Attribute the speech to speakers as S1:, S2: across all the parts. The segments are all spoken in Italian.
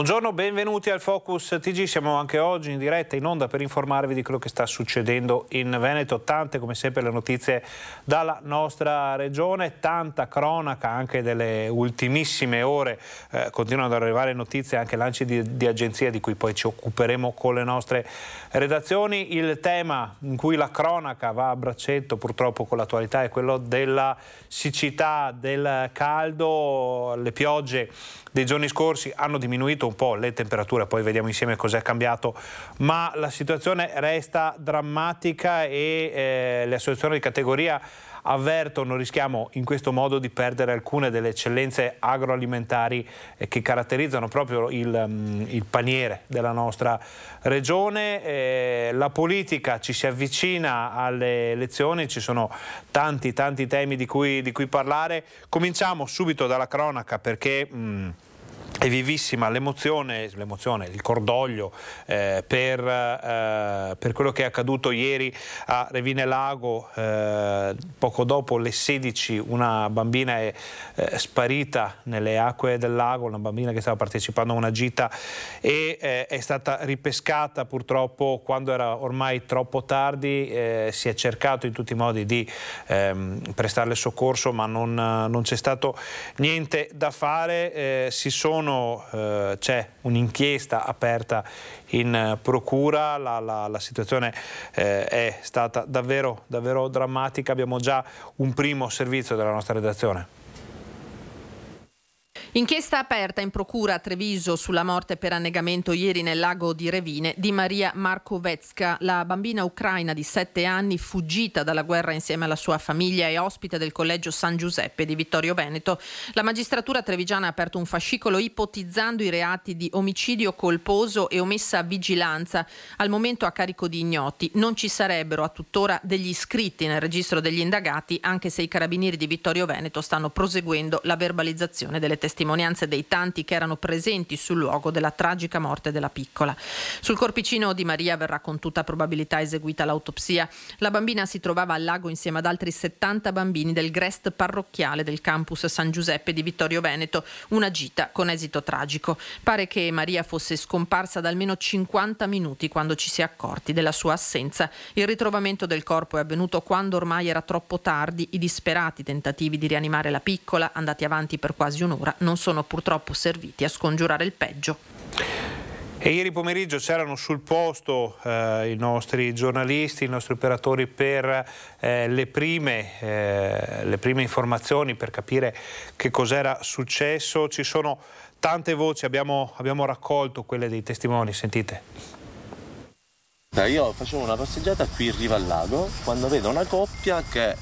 S1: Buongiorno, benvenuti al Focus TG, siamo anche oggi in diretta in onda per informarvi di quello che sta succedendo in Veneto, tante come sempre le notizie dalla nostra regione, tanta cronaca anche delle ultimissime ore, eh, continuano ad arrivare notizie anche lanci di, di agenzia di cui poi ci occuperemo con le nostre redazioni, il tema in cui la cronaca va a braccetto purtroppo con l'attualità è quello della siccità, del caldo, le piogge dei giorni scorsi hanno diminuito un po' le temperature, poi vediamo insieme cos'è cambiato, ma la situazione resta drammatica e eh, le associazioni di categoria avvertono, rischiamo in questo modo di perdere alcune delle eccellenze agroalimentari eh, che caratterizzano proprio il, um, il, paniere della nostra regione. Eh, la politica ci si avvicina alle elezioni, ci sono tanti tanti temi di cui, di cui parlare. Cominciamo subito dalla cronaca perché... Mh, mm, è vivissima l'emozione, il cordoglio eh, per, eh, per, quello che è accaduto ieri a Revine Lago, eh, poco dopo le 16 una bambina è eh, sparita nelle acque del lago, una bambina che stava partecipando a una gita e eh, è stata ripescata purtroppo quando era ormai troppo tardi, eh, si è cercato in tutti i modi di ehm, prestarle soccorso ma non, non c'è stato niente da fare, si sono sono, eh, c'è un'inchiesta aperta in eh, procura, la, la, la situazione eh, è stata davvero, davvero drammatica, abbiamo già un primo servizio della nostra redazione.
S2: Inchiesta aperta in procura a Treviso sulla morte per annegamento ieri nel lago di Revine di Maria Markovetska, la bambina ucraina di 7 anni fuggita dalla guerra insieme alla sua famiglia e ospite del collegio San Giuseppe di Vittorio Veneto. La magistratura trevigiana ha aperto un fascicolo ipotizzando i reati di omicidio colposo e omessa vigilanza, al momento a carico di ignoti. Non ci sarebbero a tuttora degli iscritti nel registro degli indagati, anche se i carabinieri di Vittorio Veneto stanno proseguendo la verbalizzazione delle testimonianze testimonianze dei tanti che erano presenti sul luogo della tragica morte della piccola. Sul corpicino di Maria verrà con tutta probabilità eseguita l'autopsia. La bambina si trovava al lago insieme ad altri 70 bambini del Grest parrocchiale del campus San Giuseppe di Vittorio Veneto, una gita con esito tragico. Pare che Maria fosse scomparsa da almeno 50 minuti quando ci si è accorti della sua assenza. Il ritrovamento del corpo è avvenuto quando ormai era troppo tardi. I disperati tentativi di rianimare la piccola, andati avanti per quasi un'ora, non non sono purtroppo serviti a scongiurare il peggio.
S1: E ieri pomeriggio c'erano sul posto eh, i nostri giornalisti, i nostri operatori per eh, le, prime, eh, le, prime, informazioni, per capire che cos'era successo. Ci sono tante voci, abbiamo, abbiamo raccolto quelle dei testimoni, sentite.
S3: Io facevo una passeggiata qui in riva al lago quando vedo una coppia che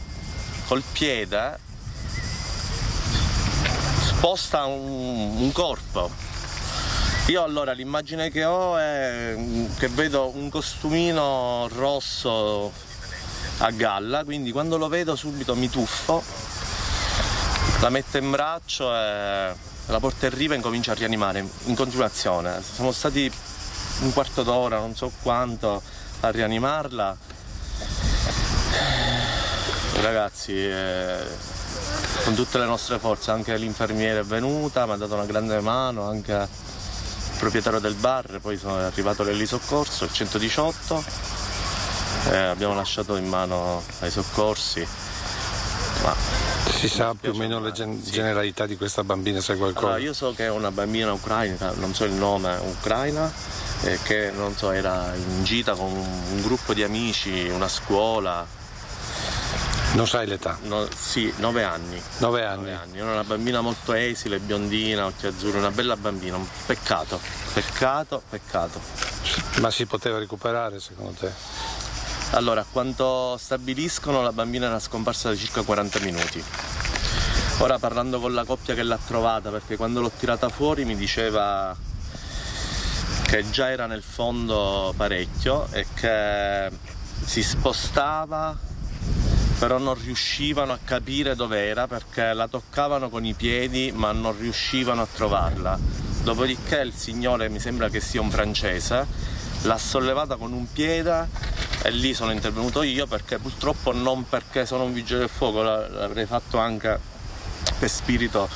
S3: col piede sposta un, un corpo. Io allora l'immagine che ho è che vedo un costumino rosso a galla, quindi quando lo vedo subito mi tuffo, la metto in braccio e la porto in riva e incomincio a rianimare in continuazione. Siamo stati un quarto d'ora, non so quanto, a rianimarla. Ragazzi, eh, con tutte le nostre forze, anche l'infermiere è venuta, mi ha dato una grande mano, anche il proprietario del bar, poi sono arrivato l'elisoccorso, il 118, e abbiamo lasciato in mano ai soccorsi.
S4: Ma si sa più o meno le gen- sì. generalità di questa bambina, se qualcosa?
S3: Allora, io so che è una bambina ucraina, non so il nome, ucraina, e che so, era in gita con un gruppo di amici, una scuola,
S4: non sai l'età?
S3: No, sì, nove anni.
S4: Nove anni. Nove
S3: anni. Era una bambina molto esile, biondina, occhi azzurri, una bella bambina, un peccato, peccato, peccato.
S4: Ma si poteva recuperare secondo te?
S3: Allora, quanto stabiliscono la bambina era scomparsa da circa 40 minuti. Ora parlando con la coppia che l'ha trovata, perché quando l'ho tirata fuori mi diceva che già era nel fondo parecchio e che si spostava però non riuscivano a capire dov'era perché la toccavano con i piedi ma non riuscivano a trovarla. Dopodiché il signore, mi sembra che sia un francese, l'ha sollevata con un piede e lì sono intervenuto io perché purtroppo non perché sono un vigile del fuoco, l'avrei fatto anche per spirito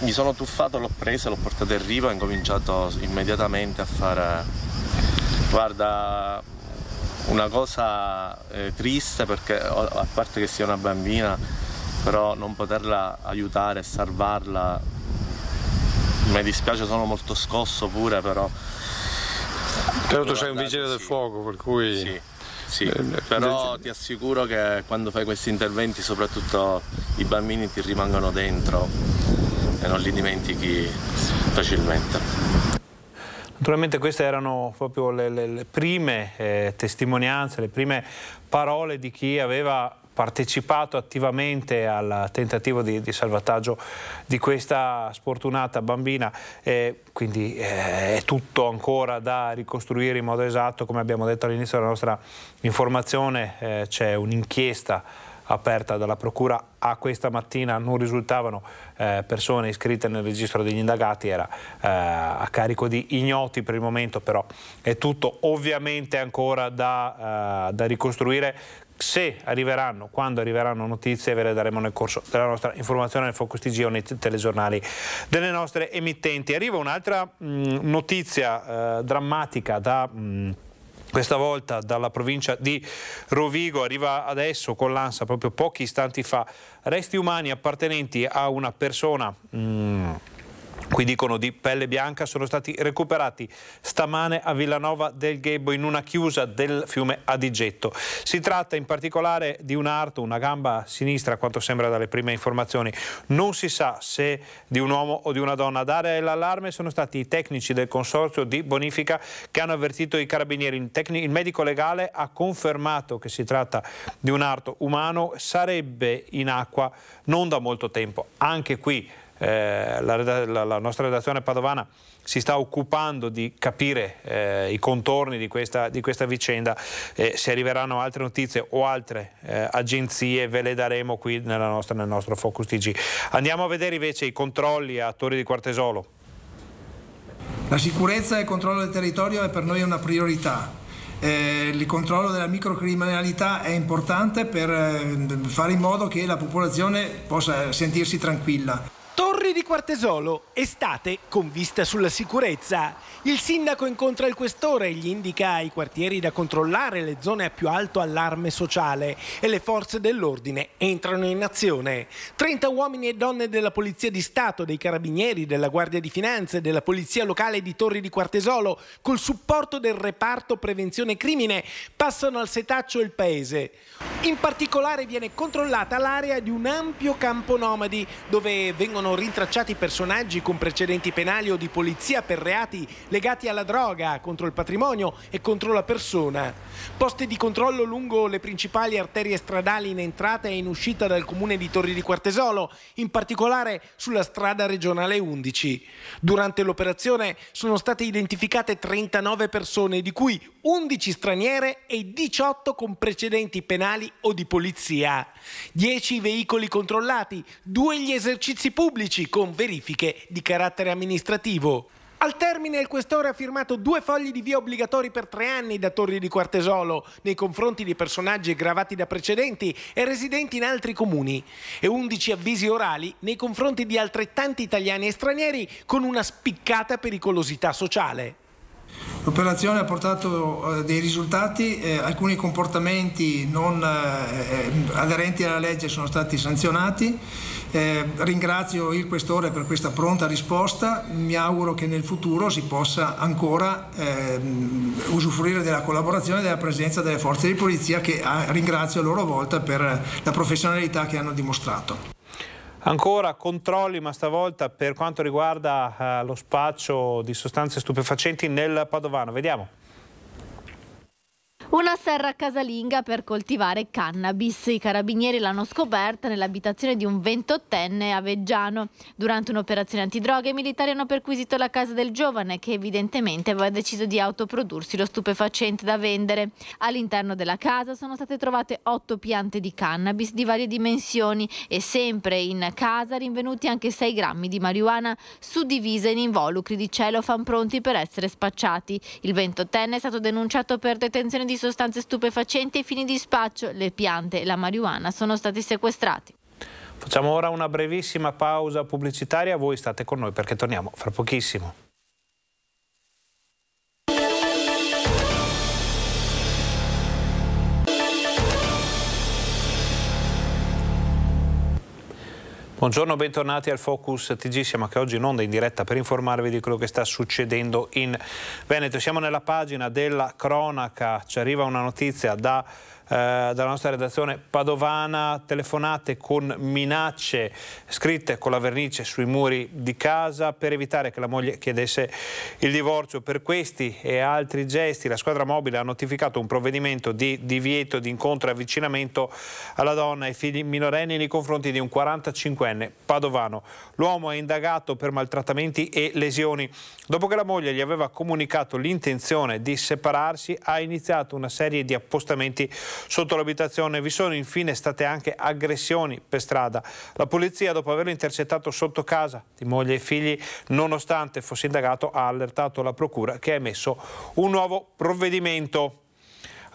S3: mi sono tuffato, l'ho presa, l'ho portata in riva e ho incominciato immediatamente a fare, guarda, una cosa eh, triste perché a parte che sia una bambina, però non poterla aiutare e salvarla, mi dispiace, sono molto scosso pure, però...
S4: Però tu sei un vigile del fuoco, per cui...
S3: Sì. Sì, eh, però ti assicuro che quando fai questi interventi soprattutto i bambini ti rimangono dentro e non li dimentichi facilmente.
S1: Naturalmente queste erano proprio le, le, le prime eh, testimonianze, le prime parole di chi aveva partecipato attivamente al tentativo di, di salvataggio di questa sfortunata bambina, eh, quindi eh, è tutto ancora da ricostruire in modo esatto, come abbiamo detto all'inizio della nostra informazione eh, c'è un'inchiesta aperta dalla Procura a questa mattina non risultavano eh, persone iscritte nel registro degli indagati, era eh, a carico di ignoti per il momento, però è tutto ovviamente ancora da, eh, da ricostruire se arriveranno, quando arriveranno notizie ve le daremo nel corso della nostra informazione nel Focus TG o nei telegiornali delle nostre emittenti. Arriva un'altra notizia eh, drammatica da... Mh, questa volta dalla provincia di Rovigo, arriva adesso con l'ANSA proprio pochi istanti fa, resti umani appartenenti a una persona... Mh, qui dicono di pelle bianca, sono stati recuperati stamane a Villanova del Ghebo in una chiusa del fiume Adigetto. Si tratta in particolare di un arto, una gamba sinistra, a quanto sembra dalle prime informazioni. Non si sa se di un uomo o di una donna. A dare l'allarme sono stati i tecnici del consorzio di bonifica che hanno avvertito i carabinieri. Il medico legale ha confermato che si tratta di un arto umano, sarebbe in acqua non da molto tempo. Anche qui eh, la, la, la, nostra redazione padovana si sta occupando di capire eh, i contorni di questa, di questa vicenda, eh, se arriveranno altre notizie o altre eh, agenzie ve le daremo qui nostra, nel nostro Focus TG. Andiamo a vedere invece i controlli a Torri di Quartesolo.
S5: La sicurezza e il controllo del territorio è per noi una priorità. Eh, il controllo della microcriminalità è importante per eh, fare in modo che la popolazione possa sentirsi tranquilla.
S6: Torri di Quartesolo, estate con vista sulla sicurezza. Il sindaco incontra il questore e gli indica ai quartieri da controllare le zone a più alto allarme sociale e le forze dell'ordine entrano in azione. 30 uomini e donne della Polizia di Stato, dei Carabinieri, della Guardia di Finanze, della Polizia Locale di Torri di Quartesolo, col supporto del reparto prevenzione crimine, passano al setaccio il paese. In particolare viene controllata l'area di un ampio campo nomadi dove vengono vengono rintracciati personaggi con precedenti penali o di polizia per reati legati alla droga, contro il patrimonio e contro la persona. Posti di controllo lungo le principali arterie stradali in entrata e in uscita dal comune di Torri di Quartesolo, in particolare sulla strada regionale 11. Durante l'operazione sono state identificate 39 persone, di cui 11 straniere e 18 con precedenti penali o di polizia. 10 veicoli controllati, 2 gli esercizi pubblici con verifiche di carattere amministrativo. Al termine il questore ha firmato due fogli di via obbligatori per tre anni da Torri di Quartesolo nei confronti di personaggi gravati da precedenti e residenti in altri comuni e 11 avvisi orali nei confronti di altrettanti italiani e stranieri con una spiccata pericolosità sociale.
S5: L'operazione ha portato eh, dei risultati, eh, alcuni comportamenti non eh, eh, aderenti alla legge sono stati sanzionati. Eh, ringrazio il questore per questa pronta risposta, mi auguro che nel futuro si possa ancora ehm, usufruire della collaborazione e della presenza delle forze di polizia che ah, ringrazio a loro volta per la professionalità che hanno dimostrato.
S1: Ancora controlli, ma stavolta per quanto riguarda eh, lo spaccio di sostanze stupefacenti nel Padovano. Vediamo.
S7: Una serra casalinga per coltivare cannabis. I carabinieri l'hanno scoperta nell'abitazione di un ventottenne a Veggiano. Durante un'operazione antidroga i militari hanno perquisito la casa del giovane che evidentemente aveva deciso di autoprodursi lo stupefacente da vendere. All'interno della casa sono state trovate otto piante di cannabis di varie dimensioni e sempre in casa rinvenuti anche 6 grammi di marijuana suddivisa in involucri di celofan pronti per essere spacciati. Il ventottenne è stato denunciato per detenzione di sostanze stupefacenti ai fini di spaccio, le piante e la marijuana sono stati sequestrati.
S1: Facciamo ora una brevissima pausa pubblicitaria, voi state con noi perché torniamo fra pochissimo. Buongiorno, bentornati al Focus TG, siamo anche oggi in onda in diretta per informarvi di quello che sta succedendo in Veneto. Siamo nella pagina della cronaca, ci arriva una notizia da dalla nostra redazione padovana, telefonate con minacce scritte con la vernice sui muri di casa per evitare che la moglie chiedesse il divorzio. Per questi e altri gesti la squadra mobile ha notificato un provvedimento di divieto di incontro e avvicinamento alla donna e ai figli minorenni nei confronti di un 45enne padovano. L'uomo è indagato per maltrattamenti e lesioni. Dopo che la moglie gli aveva comunicato l'intenzione di separarsi, ha iniziato una serie di appostamenti sotto l'abitazione. Vi sono infine state anche aggressioni per strada. La polizia, dopo averlo intercettato sotto casa di moglie e figli, nonostante fosse indagato, ha allertato la procura che ha emesso un nuovo provvedimento.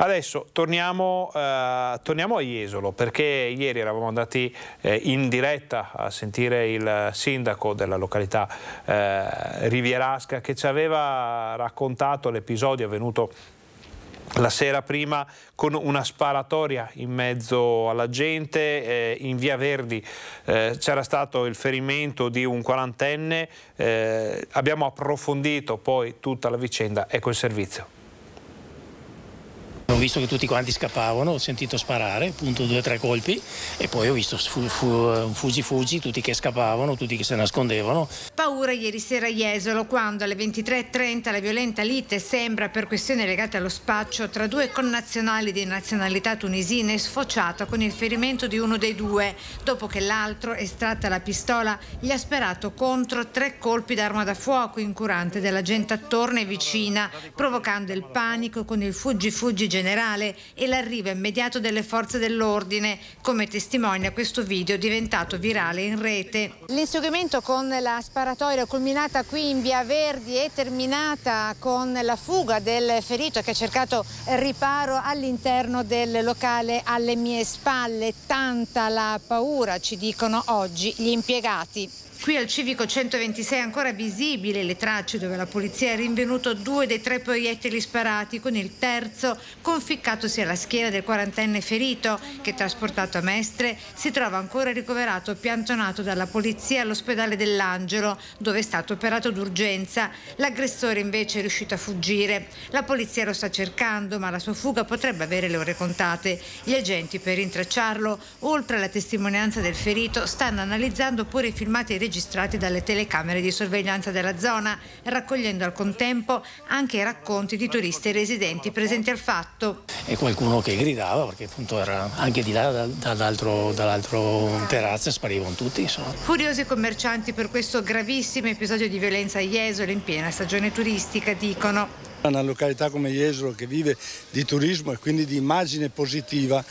S1: Adesso torniamo, eh, torniamo, a Jesolo perché ieri eravamo andati eh, in diretta a sentire il sindaco della località eh, Rivierasca che ci aveva raccontato l'episodio avvenuto la sera prima con una sparatoria in mezzo alla gente, eh, in via Verdi eh, c'era stato il ferimento di un quarantenne, eh, abbiamo approfondito poi tutta la vicenda, ecco il servizio.
S8: Ho visto che tutti quanti scappavano, ho sentito sparare, appunto due o tre colpi e poi ho visto fu, fu, fuggi fuggi, tutti che scappavano, tutti che si nascondevano.
S9: Paura ieri sera a Jesolo quando alle 23.30 la violenta lite sembra per questioni legate allo spaccio tra due connazionali di nazionalità tunisina è sfociata con il ferimento di uno dei due, dopo che l'altro, estratta la pistola, gli ha sperato contro tre colpi d'arma da fuoco incurante della gente attorno e vicina, provocando il panico con il fuggi fuggi generale e l'arrivo immediato delle forze dell'ordine, come testimonia questo video diventato virale in rete. L'inseguimento con la sparatoria culminata qui in Via Verdi e terminata con la fuga del ferito che ha cercato riparo all'interno del locale alle mie spalle. Tanta la paura, ci dicono oggi gli impiegati. Qui al civico 126 è ancora visibili le tracce dove la polizia ha rinvenuto due dei tre proiettili sparati con il terzo conficcatosi alla schiena del quarantenne ferito che trasportato a Mestre si trova ancora ricoverato piantonato dalla polizia all'ospedale dell'Angelo dove è stato operato d'urgenza. L'aggressore invece è riuscito a fuggire. La polizia lo sta cercando ma la sua fuga potrebbe avere le ore contate. Gli agenti per rintracciarlo oltre alla testimonianza del ferito stanno analizzando pure i filmati registrati dalle telecamere di sorveglianza della zona, raccogliendo al contempo anche i racconti di turisti e residenti presenti al fatto.
S8: E qualcuno che gridava, perché appunto era anche di là dall'altro, dall'altro terrazzo sparivano tutti. Insomma.
S9: Furiosi commercianti per questo gravissimo episodio di violenza a Jesolo in piena stagione turistica, dicono.
S10: Una località come Jesolo che vive di turismo e quindi di immagine positiva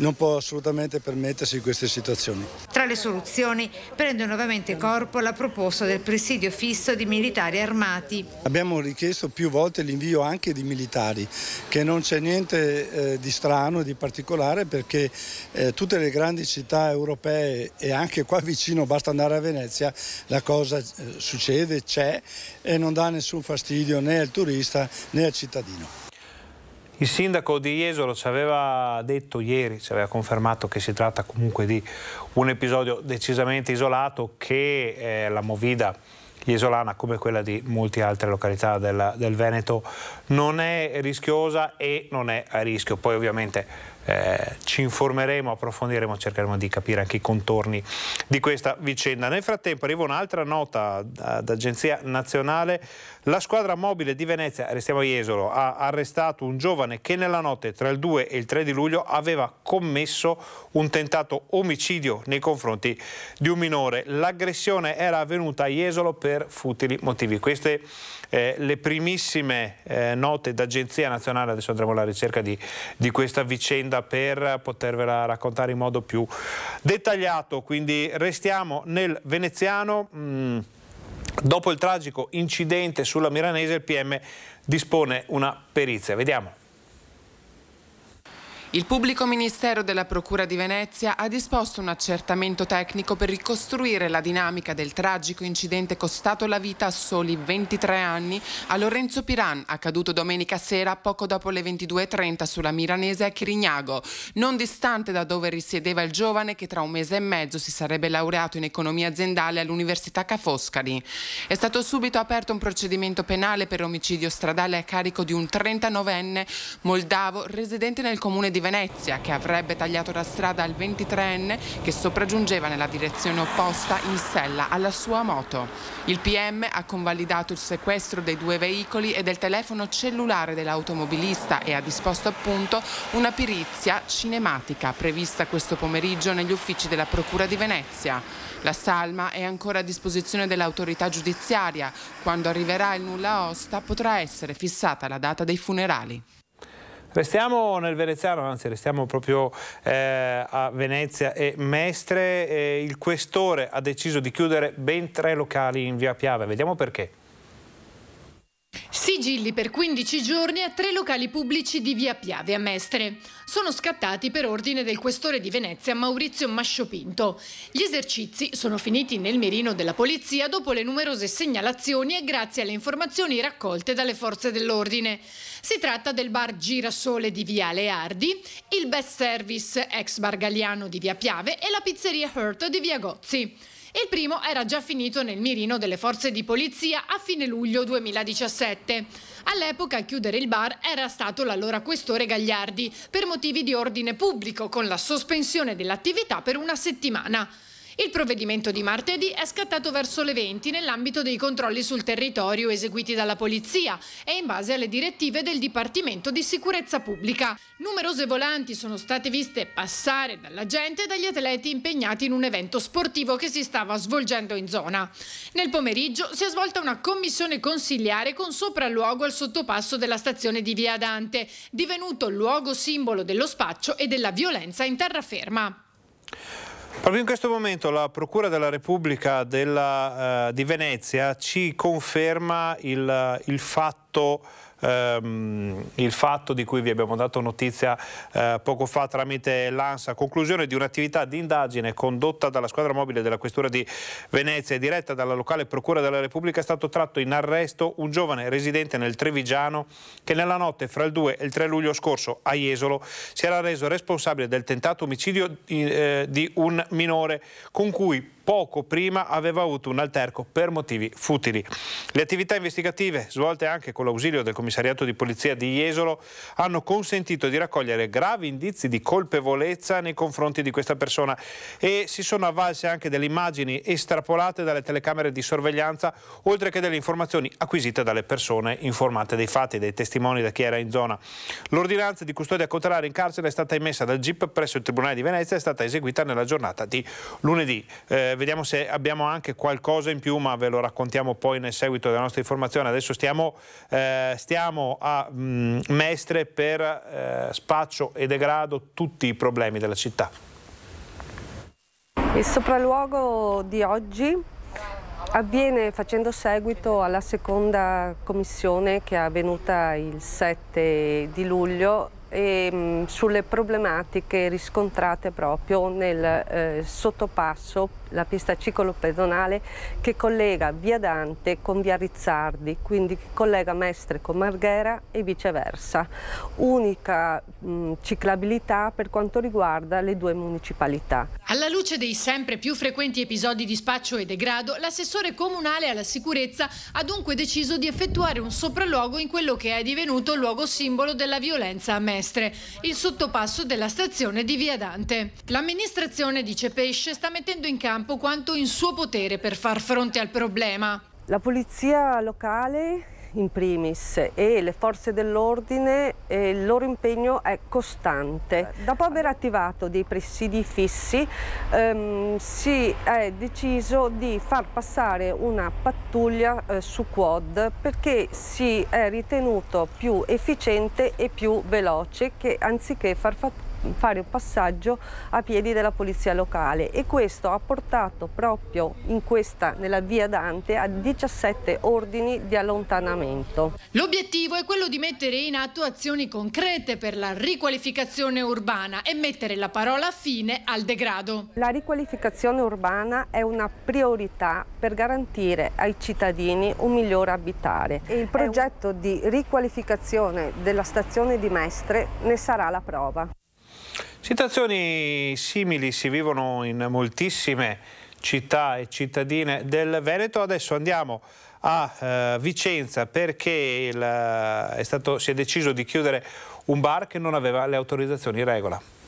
S10: non può assolutamente permettersi queste situazioni.
S9: Tra le soluzioni prende nuovamente corpo la proposta del presidio fisso di militari armati.
S10: Abbiamo richiesto più volte l'invio anche di militari, che non c'è niente eh, di strano e di particolare perché eh, tutte le grandi città europee e anche qua vicino, basta andare a Venezia, la cosa eh, succede, c'è e non dà nessun fastidio né al turista né al cittadino.
S1: Il sindaco di Jesolo ci aveva detto ieri, ci aveva confermato che si tratta comunque di un episodio decisamente isolato che eh, la Movida Iesolana come quella di molte altre località del, del Veneto non è rischiosa e non è a rischio. Poi ovviamente eh, ci informeremo, approfondiremo, cercheremo di capire anche i contorni di questa vicenda. Nel frattempo arriva un'altra nota d'agenzia nazionale. La squadra mobile di Venezia, restiamo a Jesolo, ha arrestato un giovane che nella notte tra il 2 e il 3 di luglio aveva commesso un tentato omicidio nei confronti di un minore. L'aggressione era avvenuta a Jesolo per futili motivi. Queste eh, le primissime eh, note d'agenzia nazionale, adesso andremo alla ricerca di, di, questa vicenda per potervela raccontare in modo più dettagliato, quindi restiamo nel veneziano. Mm, dopo il tragico incidente sulla Milanese il PM dispone una perizia. Vediamo.
S11: Il pubblico ministero della Procura di Venezia ha disposto un accertamento tecnico per ricostruire la dinamica del tragico incidente costato la vita a soli 23 anni a Lorenzo Piran, accaduto domenica sera poco dopo le 22.30 sulla Miranese a Chirignago, non distante da dove risiedeva il giovane che tra un mese e mezzo si sarebbe laureato in economia aziendale all'Università Ca' Foscari. È stato subito aperto un procedimento penale per omicidio stradale a carico di un 39enne moldavo residente nel comune di Venezia che avrebbe tagliato la strada al 23enne che sopraggiungeva nella direzione opposta in sella alla sua moto. Il PM ha convalidato il sequestro dei due veicoli e del telefono cellulare dell'automobilista e ha disposto appunto una perizia cinematica prevista questo pomeriggio negli uffici della Procura di Venezia. La salma è ancora a disposizione dell'autorità giudiziaria. Quando arriverà il nulla osta potrà essere fissata la data dei funerali.
S1: Restiamo nel veneziano, anzi restiamo proprio eh, a Venezia e Mestre. Eh, il questore ha deciso di chiudere ben tre locali in via Piave. Vediamo perché.
S12: Sigilli per 15 giorni a tre locali pubblici di via Piave a Mestre. Sono scattati per ordine del questore di Venezia Maurizio Masciopinto. Gli esercizi sono finiti nel mirino della polizia dopo le numerose segnalazioni e grazie alle informazioni raccolte dalle forze dell'ordine. Si tratta del bar Girasole di Viale Ardi, il Best Service ex Bar Galliano di via Piave e la pizzeria Hurt di via Gozzi. Il primo era già finito nel mirino delle forze di polizia a fine luglio 2017. All'epoca a chiudere il bar era stato l'allora questore Gagliardi per motivi di ordine pubblico con la sospensione dell'attività per una settimana. Il provvedimento di martedì è scattato verso le 20 nell'ambito dei controlli sul territorio eseguiti dalla Polizia e in base alle direttive del Dipartimento di Sicurezza Pubblica. Numerose volanti sono state viste passare dalla gente e dagli atleti impegnati in un evento sportivo che si stava svolgendo in zona. Nel pomeriggio si è svolta una commissione consigliare con sopralluogo al sottopasso della stazione di Via Dante, divenuto luogo simbolo dello spaccio e della violenza in terraferma.
S1: Proprio in questo momento la Procura della Repubblica della, uh, di Venezia ci conferma il, il fatto ehm, il fatto di cui vi abbiamo dato notizia eh, poco fa tramite l'ANSA, conclusione di un'attività di indagine condotta dalla squadra mobile della Questura di Venezia e diretta dalla locale Procura della Repubblica è stato tratto in arresto un giovane residente nel Trevigiano che nella notte fra il 2 e il 3 luglio scorso a Jesolo si era reso responsabile del tentato omicidio di, eh, di un minore con cui poco prima aveva avuto un alterco per motivi futili. Le attività investigative, svolte anche con l'ausilio del commissariato di polizia di Jesolo, hanno consentito di raccogliere gravi indizi di colpevolezza nei confronti di questa persona e si sono avvalse anche delle immagini estrapolate dalle telecamere di sorveglianza, oltre che delle informazioni acquisite dalle persone informate dei fatti, dei testimoni da chi era in zona. L'ordinanza di custodia cautelare in carcere è stata emessa dal GIP presso il Tribunale di Venezia e è stata eseguita nella giornata di lunedì. Eh, vediamo se abbiamo anche qualcosa in più, ma ve lo raccontiamo poi nel seguito della nostra informazione. Adesso stiamo, eh, stiamo a mh, mm, Mestre per eh, spaccio e degrado tutti i problemi della città.
S13: Il sopralluogo di oggi avviene facendo seguito alla seconda commissione che è avvenuta il 7 di luglio e, mh, sulle problematiche riscontrate proprio nel eh, sottopasso la pista ciclopedonale che collega via Dante con via Rizzardi, quindi che collega Mestre con Marghera e viceversa. Unica mh, ciclabilità per quanto riguarda le due municipalità.
S12: Alla luce dei sempre più frequenti episodi di spaccio e degrado, l'assessore comunale alla sicurezza ha dunque deciso di effettuare un sopralluogo in quello che è divenuto il luogo simbolo della violenza a Mestre. Il sottopasso della stazione di Via Dante. L'amministrazione dice Pesce sta mettendo in campo quanto in suo potere per far fronte al problema.
S13: La polizia locale in primis e le forze dell'ordine, eh, il loro impegno è costante. Dopo aver attivato dei presidi fissi ehm, si è deciso di far passare una pattuglia eh, su quad perché si è ritenuto più efficiente e più veloce che anziché far fare un passaggio a piedi della polizia locale e questo ha portato proprio in questa, nella via Dante a 17 ordini di allontanamento.
S12: L'obiettivo è quello di mettere in atto azioni concrete per la riqualificazione urbana e mettere la parola fine al degrado.
S13: La riqualificazione urbana è una priorità per garantire ai cittadini un migliore abitare e il progetto di riqualificazione della stazione di Mestre ne sarà la prova.
S1: Situazioni simili si vivono in moltissime città e cittadine del Veneto. Adesso andiamo a eh, Vicenza perché il, è stato, si è deciso di chiudere un bar che non aveva le autorizzazioni in regola.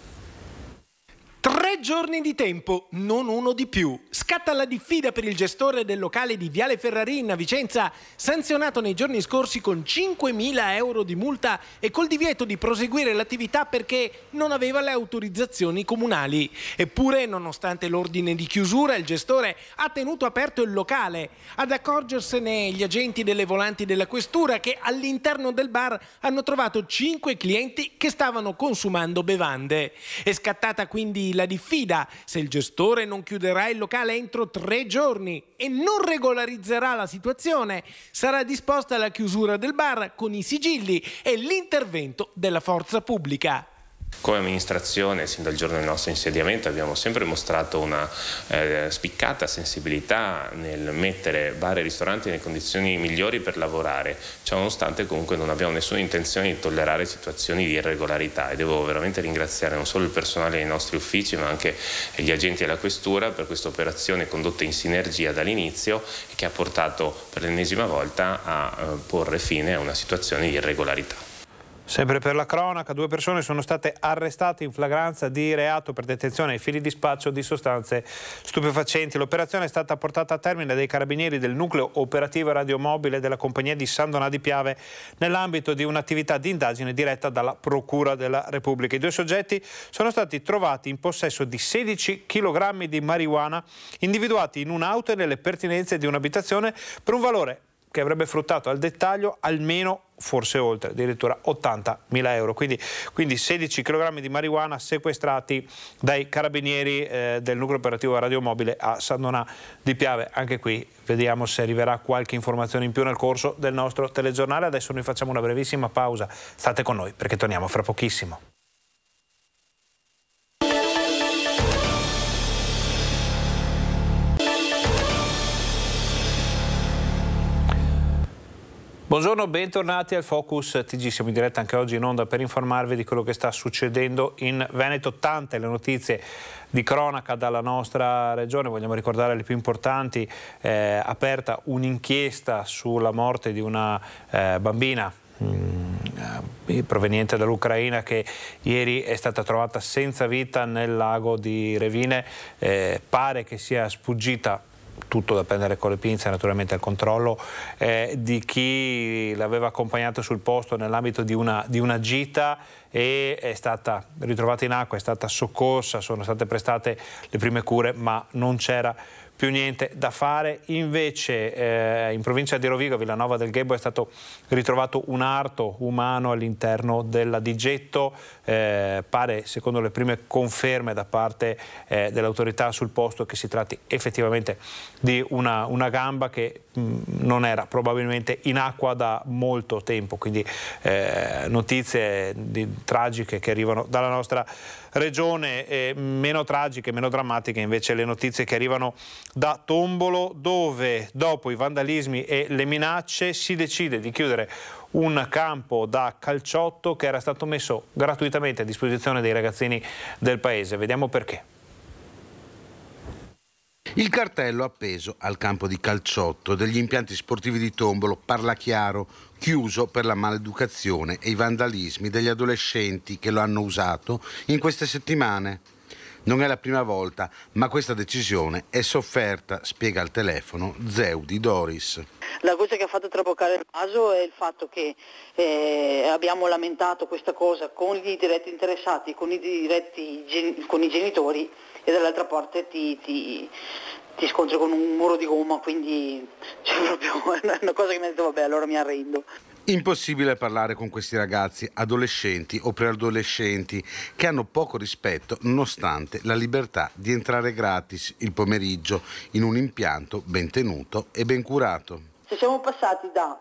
S6: Tre giorni di tempo, non uno di più. Scatta la diffida per il gestore del locale di Viale Ferrarin a Vicenza, sanzionato nei giorni scorsi con 5.000 euro di multa e col divieto di proseguire l'attività perché non aveva le autorizzazioni comunali. Eppure, nonostante l'ordine di chiusura, il gestore ha tenuto aperto il locale. Ad accorgersene gli agenti delle volanti della questura che all'interno del bar hanno trovato 5 clienti che stavano consumando bevande. È scattata quindi la diffida se il gestore non chiuderà il locale entro tre giorni e non regolarizzerà la situazione, sarà disposta la chiusura del bar con i sigilli e l'intervento della forza pubblica.
S14: Come amministrazione, sin dal giorno del nostro insediamento, abbiamo sempre mostrato una eh, spiccata sensibilità nel mettere bar e ristoranti nelle condizioni migliori per lavorare, cioè, nonostante comunque non abbiamo nessuna intenzione di tollerare situazioni di irregolarità e devo veramente ringraziare non solo il personale dei nostri uffici ma anche gli agenti della questura per questa operazione condotta in sinergia dall'inizio che ha portato per l'ennesima volta a eh, porre fine a una situazione di irregolarità.
S1: Sempre per la cronaca, due persone sono state arrestate in flagranza di reato per detenzione ai fili di spaccio di sostanze stupefacenti. L'operazione è stata portata a termine dai carabinieri del nucleo operativo radiomobile della compagnia di San Donà di Piave nell'ambito di un'attività di indagine diretta dalla Procura della Repubblica. I due soggetti sono stati trovati in possesso di 16 kg di marijuana individuati in un'auto e nelle pertinenze di un'abitazione per un valore che avrebbe fruttato al dettaglio almeno forse oltre, addirittura 80 mila euro. Quindi, quindi 16 kg di marijuana sequestrati dai carabinieri eh, del nucleo operativo radiomobile a San Donà di Piave. Anche qui vediamo se arriverà qualche informazione in più nel corso del nostro telegiornale. Adesso noi facciamo una brevissima pausa. State con noi perché torniamo fra pochissimo. Buongiorno, bentornati al Focus TG, siamo in diretta anche oggi in onda per informarvi di quello che sta succedendo in Veneto, tante le notizie di cronaca dalla nostra regione, vogliamo ricordare le più importanti, eh, aperta un'inchiesta sulla morte di una eh, bambina mm, eh, proveniente dall'Ucraina che ieri è stata trovata senza vita nel lago di Revine, eh, pare che sia sfuggita tutto da prendere con le pinze, naturalmente al controllo eh, di chi l'aveva accompagnato sul posto nell'ambito di di una gita e è stata ritrovata in acqua, è stata soccorsa, sono state prestate le prime cure ma non c'era più niente da fare. Invece eh, in provincia di Rovigo, Villanova del Ghebo, è stato ritrovato un arto umano all'interno della Digetto. Eh, pare, secondo le prime conferme da parte eh, dell'autorità sul posto, che si tratti effettivamente di una, una gamba che mh, non era probabilmente in acqua da molto tempo. Quindi eh, notizie di, tragiche che arrivano dalla nostra regione, eh, meno tragiche, meno drammatiche invece le notizie che arrivano da Tombolo dove dopo i vandalismi e le minacce si decide di chiudere un campo da calciotto che era stato messo gratuitamente a disposizione dei ragazzini del paese. Vediamo perché.
S15: Il cartello appeso al campo di calciotto degli impianti sportivi di Tombolo parla chiaro, chiuso per la maleducazione e i vandalismi degli adolescenti che lo hanno usato in queste settimane. Non è la prima volta, ma questa decisione è sofferta, spiega al telefono Zeudi Doris.
S16: La cosa che ha fatto traboccare il vaso è il fatto che eh, abbiamo lamentato questa cosa con i diretti interessati, con i, diretti, con i genitori e dall'altra parte ti, ti, ti, scontri con un muro di gomma, quindi cioè, proprio, una cosa che mi ha detto vabbè allora mi arrendo.
S15: Impossibile parlare con questi ragazzi, adolescenti o preadolescenti, che hanno poco rispetto nonostante la libertà di entrare gratis il pomeriggio in un impianto ben tenuto e ben curato.
S16: Se siamo passati da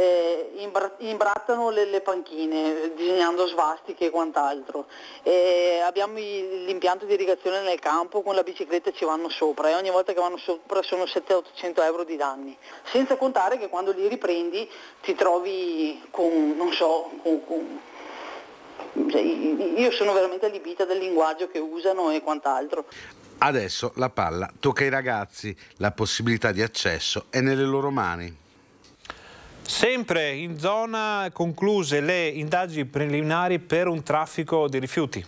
S16: eh, imbra- imbrattano le, le, panchine disegnando svastiche e quant'altro. Eh, abbiamo i, l'impianto di irrigazione nel campo, con la bicicletta ci vanno sopra e ogni volta che vanno sopra sono 700-800 euro di danni. Senza contare che quando li riprendi ti trovi con, non so, con, con cioè, io sono veramente allibita del linguaggio che usano e quant'altro.
S15: Adesso la palla tocca ai ragazzi, la possibilità di accesso è nelle loro mani.
S1: Sempre in zona concluse le indagini preliminari per un traffico di rifiuti.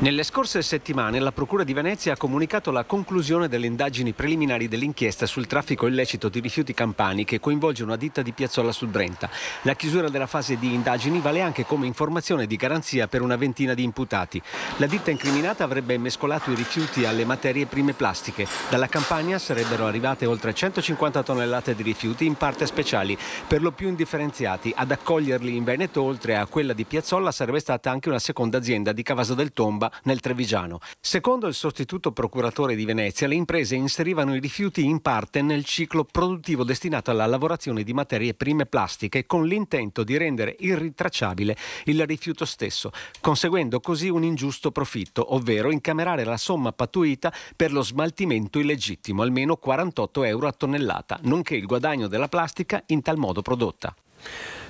S17: Nelle scorse settimane la Procura di Venezia ha comunicato la conclusione delle indagini preliminari dell'inchiesta sul traffico illecito di rifiuti campani che coinvolge una ditta di Piazzola sul Brenta. La chiusura della fase di indagini vale anche come informazione di garanzia per una ventina di imputati. La ditta incriminata avrebbe mescolato i rifiuti alle materie prime plastiche. Dalla Campania sarebbero arrivate oltre 150 tonnellate di rifiuti in parte speciali, per lo più indifferenziati. Ad accoglierli in Veneto, oltre a quella di Piazzola, sarebbe stata anche una seconda azienda di Cavaso del Tomba nel Trevigiano. Secondo il sostituto procuratore di Venezia, le imprese inserivano i rifiuti in parte nel ciclo produttivo destinato alla lavorazione di materie prime plastiche con l'intento di rendere irritracciabile il rifiuto stesso, conseguendo così un ingiusto profitto, ovvero incamerare la somma pattuita per lo smaltimento illegittimo, almeno 48 euro a tonnellata, nonché il guadagno della plastica in tal modo prodotta.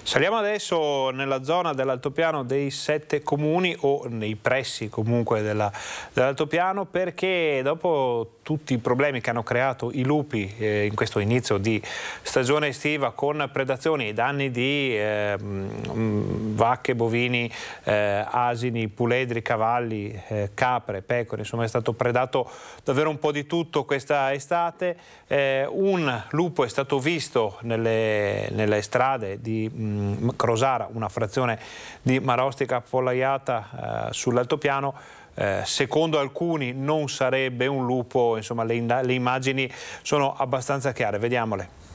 S1: Saliamo adesso nella zona dell'altopiano dei sette comuni o nei pressi comunque della, dell'altopiano perché dopo tutti i problemi che hanno creato i lupi eh, in questo inizio di stagione estiva con predazioni e danni di eh, vacche, bovini, eh, asini, puledri, cavalli, eh, capre, pecore, insomma è stato predato davvero un po' di tutto questa estate. Eh, un lupo è stato visto nelle, nelle strade di Mm, Crosara, una frazione di Marostica Pollaiata eh, sull'altopiano, eh, secondo alcuni non sarebbe un lupo, insomma le, le immagini sono abbastanza chiare, vediamole.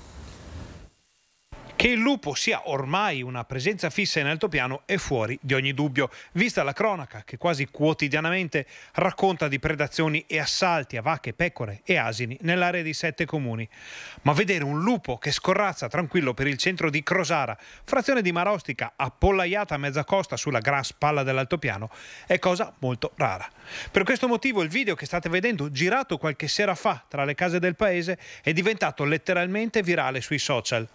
S1: Che il lupo sia ormai una presenza fissa in altopiano è fuori di ogni dubbio, vista la cronaca che quasi quotidianamente racconta di predazioni e assalti a vacche, pecore e asini nell'area di sette comuni. Ma vedere un lupo che scorrazza tranquillo per il centro di Crosara, frazione di Marostica, appollaiata a mezza costa sulla gran spalla dell'altopiano, è cosa molto rara. Per questo motivo il video che state vedendo, girato qualche sera fa tra le case del paese, è diventato letteralmente virale sui social.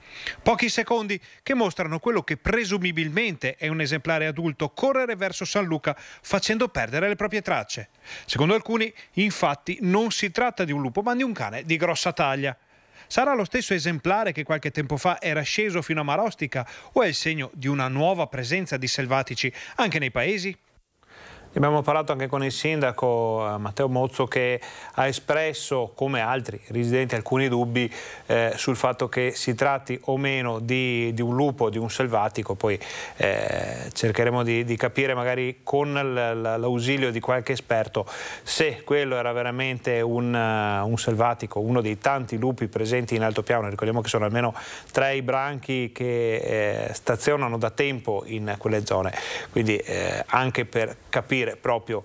S1: Pochi secondi che mostrano quello che presumibilmente è un esemplare adulto correre verso San Luca facendo perdere le proprie tracce. Secondo alcuni, infatti, non si tratta di un lupo ma di un cane di grossa taglia. Sarà lo stesso esemplare che qualche tempo fa era sceso fino a Marostica o è il segno di una nuova presenza di selvatici anche nei paesi? Abbiamo parlato anche con il sindaco eh, Matteo Mozzo che ha espresso, come altri residenti, alcuni dubbi eh, sul fatto che si tratti o meno di, di un lupo, di un selvatico. Poi eh, cercheremo di, di, capire magari con l'ausilio di qualche esperto se quello era veramente un, uh, un, selvatico, uno dei tanti lupi presenti in altopiano. Ricordiamo che sono almeno tre i branchi che eh, stazionano da tempo in quelle zone. Quindi eh, anche per capire capire proprio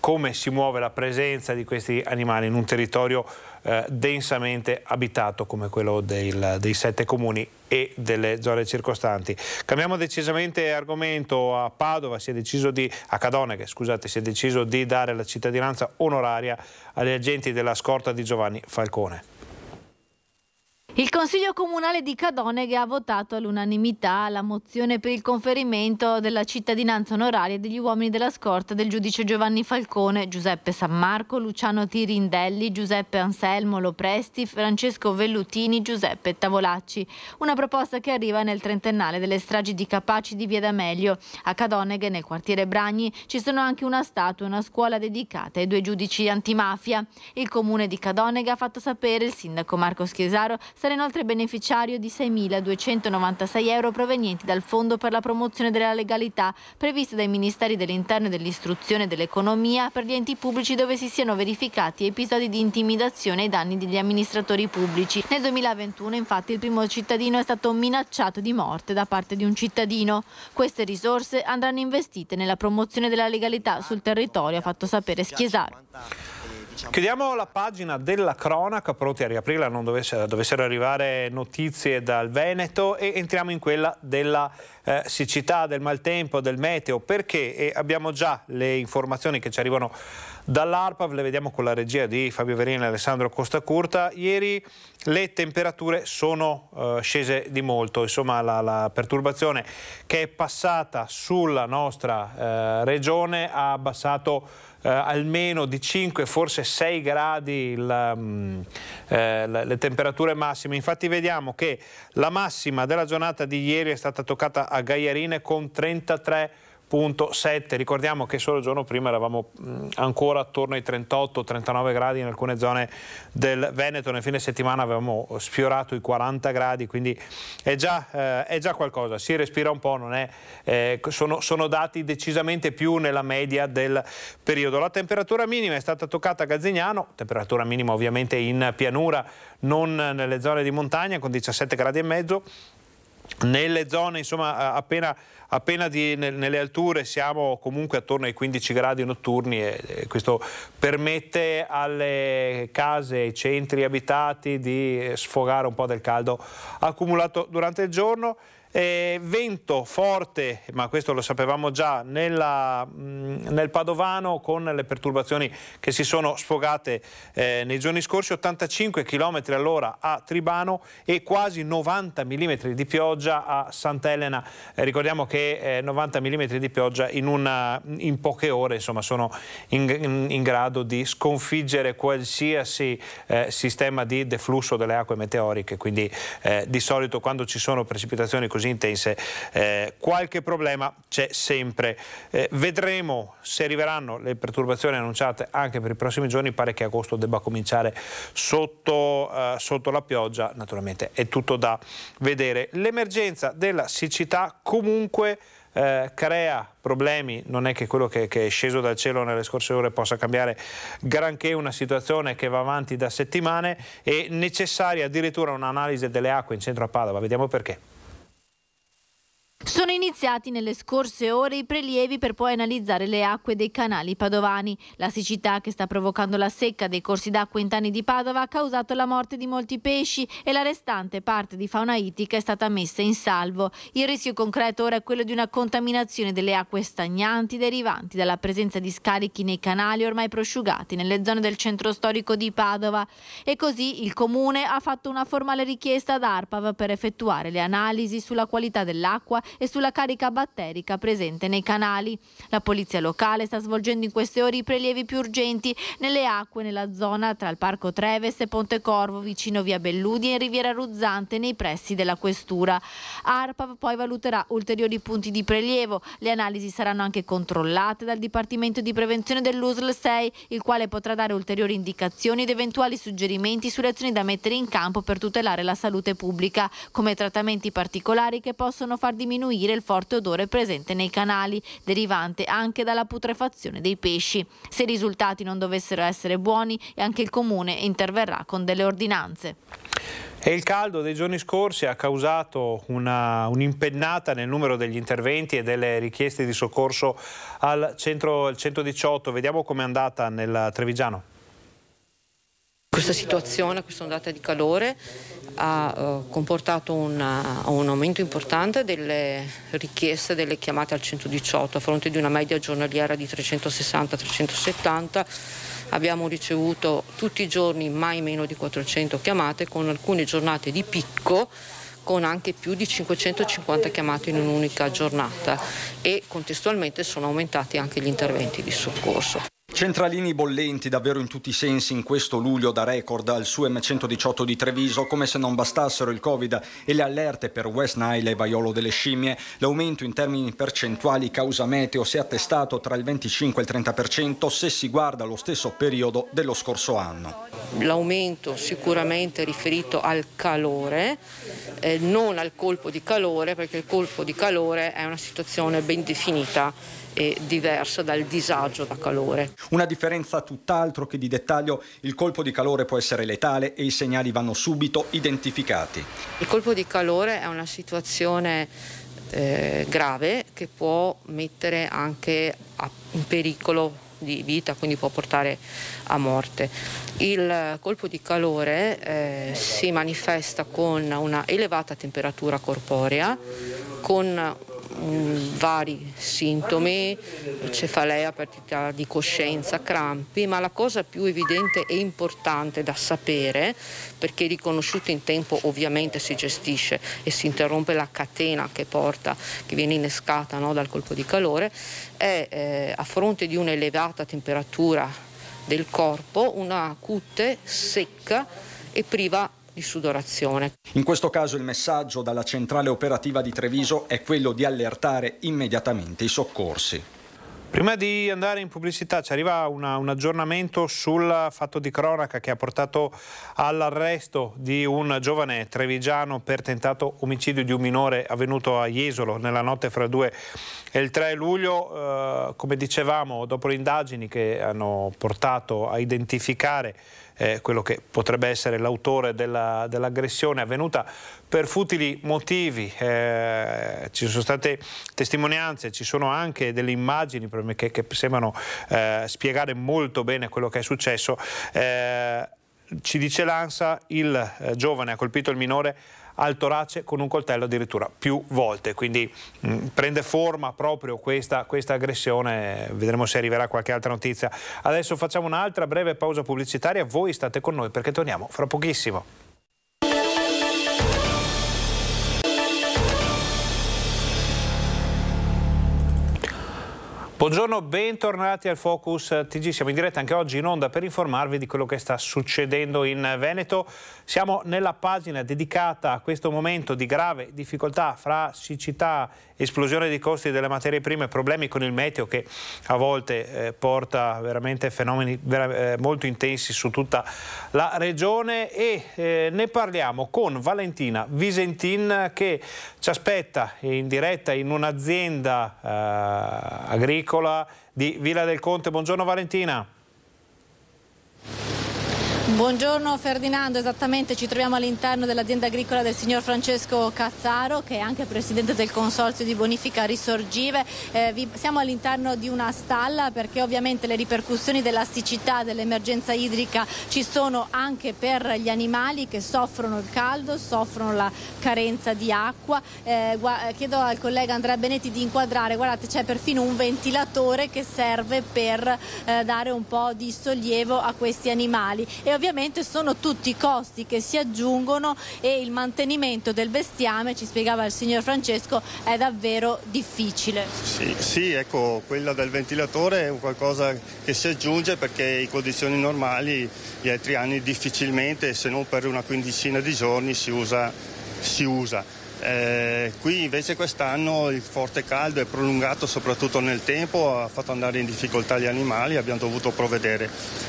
S1: come si muove la presenza di questi animali in un territorio eh, densamente abitato come quello del, dei sette comuni e delle zone circostanti. Cambiamo decisamente argomento a Padova, si è deciso di, a Cadoneghe, scusate, si è deciso di dare la cittadinanza onoraria agli agenti della scorta di Giovanni Falcone.
S7: Il Consiglio Comunale di Cadoneghe ha votato all'unanimità la mozione per il conferimento della cittadinanza onoraria degli uomini della scorta del giudice Giovanni Falcone, Giuseppe Sammarco, Luciano Tirindelli, Giuseppe Anselmo Lopresti, Francesco Vellutini, Giuseppe Tavolacci. Una proposta che arriva nel trentennale delle stragi di Capaci di Via D'Amelio. A Cadoneghe, nel quartiere Bragni, ci sono anche una statua e una scuola dedicata ai due giudici antimafia. Il comune di Cadoneghe ha fatto sapere il sindaco Marco Schiesaro sarà inoltre beneficiario di 6.296 euro provenienti dal Fondo per la promozione della legalità previsto dai Ministeri dell'Interno e dell'Istruzione e dell'Economia per gli enti pubblici dove si siano verificati episodi di intimidazione ai danni degli amministratori pubblici. Nel 2021 infatti il primo cittadino è stato minacciato di morte da parte di un cittadino. Queste risorse andranno investite nella promozione della legalità sul territorio, ha fatto sapere Schiesaro.
S1: Chiudiamo la pagina della cronaca, pronti a riaprirla, non dovessero, dovessero arrivare notizie dal Veneto e entriamo in quella della eh, siccità, del maltempo, del meteo, perché? E abbiamo già le informazioni che ci arrivano dall'ARPAV, le vediamo con la regia di Fabio Verini e Alessandro Costacurta. Ieri le temperature sono eh, scese di molto, insomma la, la, perturbazione che è passata sulla nostra eh, regione ha abbassato eh, almeno di 5, forse 6 gradi la, mm, eh, le temperature massime. Infatti vediamo che la massima della giornata di ieri è stata toccata a Gaiarine con 33 7. Ricordiamo che solo il giorno prima eravamo ancora attorno ai 38-39 gradi in alcune zone del Veneto, nel fine settimana avevamo sfiorato i 40 gradi, quindi è già, eh, è già qualcosa, si respira un po', è, eh, sono, sono, dati decisamente più nella media del periodo. La temperatura minima è stata toccata a Gazzignano, temperatura minima ovviamente in pianura, non nelle zone di montagna con 17 gradi e mezzo, nelle zone insomma appena appena di, nelle alture siamo comunque attorno ai 15 gradi notturni e questo permette alle case, ai centri abitati di sfogare un po' del caldo accumulato durante il giorno. Eh, vento forte, ma questo lo sapevamo già, nella, mh, nel Padovano con le perturbazioni che si sono sfogate eh, nei giorni scorsi, 85 km all'ora a Tribano e quasi 90 mm di pioggia a Sant'Elena. Eh, ricordiamo che 90 mm di pioggia in, una, in poche ore insomma, sono in, in, in, grado di sconfiggere qualsiasi eh, sistema di deflusso delle acque meteoriche, quindi eh, di solito quando ci sono precipitazioni così così intense, eh, qualche problema c'è sempre. Eh, vedremo se arriveranno le perturbazioni annunciate anche per i prossimi giorni, pare che agosto debba cominciare sotto, eh, sotto la pioggia, naturalmente è tutto da vedere. L'emergenza della siccità comunque eh, crea problemi, non è che quello che, che, è sceso dal cielo nelle scorse ore possa cambiare granché una situazione che va avanti da settimane, è necessaria addirittura un'analisi delle acque in centro a Padova, vediamo perché.
S7: Sono iniziati nelle scorse ore i prelievi per poi analizzare le acque dei canali padovani. La siccità che sta provocando la secca dei corsi d'acqua in Tani di Padova ha causato la morte di molti pesci e la restante parte di fauna ittica è stata messa in salvo. Il rischio concreto ora è quello di una contaminazione delle acque stagnanti derivanti dalla presenza di scarichi nei canali ormai prosciugati nelle zone del centro storico di Padova. E così il comune ha fatto una formale richiesta ad ARPAV per effettuare le analisi sulla qualità dell'acqua e sulla carica batterica presente nei canali. La polizia locale sta svolgendo in queste ore i prelievi più urgenti nelle acque nella zona tra il Parco Treves e Ponte Corvo vicino via Belludi e in Riviera Ruzzante nei pressi della questura. ARPAV poi valuterà ulteriori punti di prelievo. Le analisi saranno anche controllate dal Dipartimento di Prevenzione dell'USL 6, il quale potrà dare ulteriori indicazioni ed eventuali suggerimenti sulle azioni da mettere in campo per tutelare la salute pubblica, come trattamenti particolari che possono far diminuire diminuire il forte odore presente nei canali, derivante anche dalla putrefazione dei pesci. Se i risultati non dovessero essere buoni, anche il Comune interverrà con delle ordinanze.
S1: E il caldo dei giorni scorsi ha causato un'impennata un nel numero degli interventi e delle richieste di soccorso al centro al 118. Vediamo com'è andata nel Trevigiano.
S18: Questa situazione, questa ondata di calore ha uh, comportato una, un aumento importante delle richieste delle chiamate al 118 a fronte di una media giornaliera di 360-370 abbiamo ricevuto tutti i giorni mai meno di 400 chiamate con alcune giornate di picco con anche più di 550 chiamate in un'unica giornata e contestualmente sono aumentati anche gli interventi di soccorso.
S19: Centralini bollenti davvero in tutti i sensi in questo luglio da record al su M118 di Treviso, come se non bastassero il Covid e le allerte per West Nile e vaiolo delle scimmie. L'aumento in termini percentuali causa meteo si è attestato tra il 25 e il 30% se si guarda lo stesso periodo dello scorso anno.
S18: L'aumento sicuramente riferito al calore, eh, non al colpo di calore, perché il colpo di calore è una situazione ben definita e diversa dal disagio da calore.
S19: Una differenza tutt'altro che di dettaglio, il colpo di calore può essere letale e i segnali vanno subito identificati.
S18: Il colpo di calore è una situazione eh, grave che può mettere anche in pericolo di vita, quindi può portare a morte. Il colpo di calore eh, si manifesta con una elevata temperatura corporea, con Mm, vari sintomi, cefalea, perdita di coscienza, crampi, ma la cosa più evidente e importante da sapere, perché riconosciuto in tempo ovviamente si gestisce e si interrompe la catena che porta, che viene innescata no, dal colpo di calore, è eh, a fronte di un'elevata temperatura del corpo una cute secca e priva di sudorazione.
S19: In questo caso il messaggio dalla centrale operativa di Treviso è quello di allertare immediatamente i soccorsi.
S1: Prima di andare in pubblicità ci arriva una, un aggiornamento sul fatto di cronaca che ha portato all'arresto di un giovane trevigiano per tentato omicidio di un minore avvenuto a Jesolo nella notte fra il 2 e il 3 luglio. Eh, come dicevamo, dopo le indagini che hanno portato a identificare eh, quello che potrebbe essere l'autore della, dell'aggressione avvenuta per futili motivi. Eh, ci sono state testimonianze, ci sono anche delle immagini che, che sembrano eh, spiegare molto bene quello che è successo. Eh, ci dice l'ANSA, il eh, giovane ha colpito il minore al torace con un coltello addirittura più volte, quindi mh, mm, prende forma proprio questa, questa aggressione, vedremo se arriverà qualche altra notizia. Adesso facciamo un'altra breve pausa pubblicitaria, voi state con noi perché torniamo fra pochissimo. Buongiorno, bentornati al Focus TG. Siamo in diretta anche oggi in onda per informarvi di quello che sta succedendo in Veneto. Siamo nella pagina dedicata a questo momento di grave difficoltà fra siccità, esplosione dei costi delle materie prime, problemi con il meteo che a volte eh, porta veramente fenomeni eh, molto intensi su tutta la regione e eh, ne parliamo con Valentina Visentin che ci aspetta in diretta in un'azienda eh, agricola di Villa del Conte. Buongiorno Valentina.
S7: Buongiorno Ferdinando, esattamente ci troviamo all'interno dell'azienda agricola del signor Francesco Cazzaro che è anche presidente del consorzio di bonifica Risorgive. Eh, vi, siamo all'interno di una stalla perché ovviamente le ripercussioni della siccità, dell'emergenza idrica ci sono anche per gli animali che soffrono il caldo, soffrono la carenza di acqua. Eh, chiedo al collega Andrea Benetti di inquadrare, guardate c'è perfino un ventilatore che serve per eh, dare un po' di sollievo a questi animali. E ovviamente sono tutti costi che si aggiungono e il mantenimento del bestiame, ci spiegava il signor Francesco, è davvero difficile.
S20: Sì, sì ecco, quella del ventilatore è qualcosa che si aggiunge perché in condizioni normali gli altri anni difficilmente, se non per una quindicina di giorni, si usa. Si usa. Eh, qui invece quest'anno il forte caldo è prolungato soprattutto nel tempo, ha fatto andare in difficoltà gli animali, abbiamo dovuto provvedere.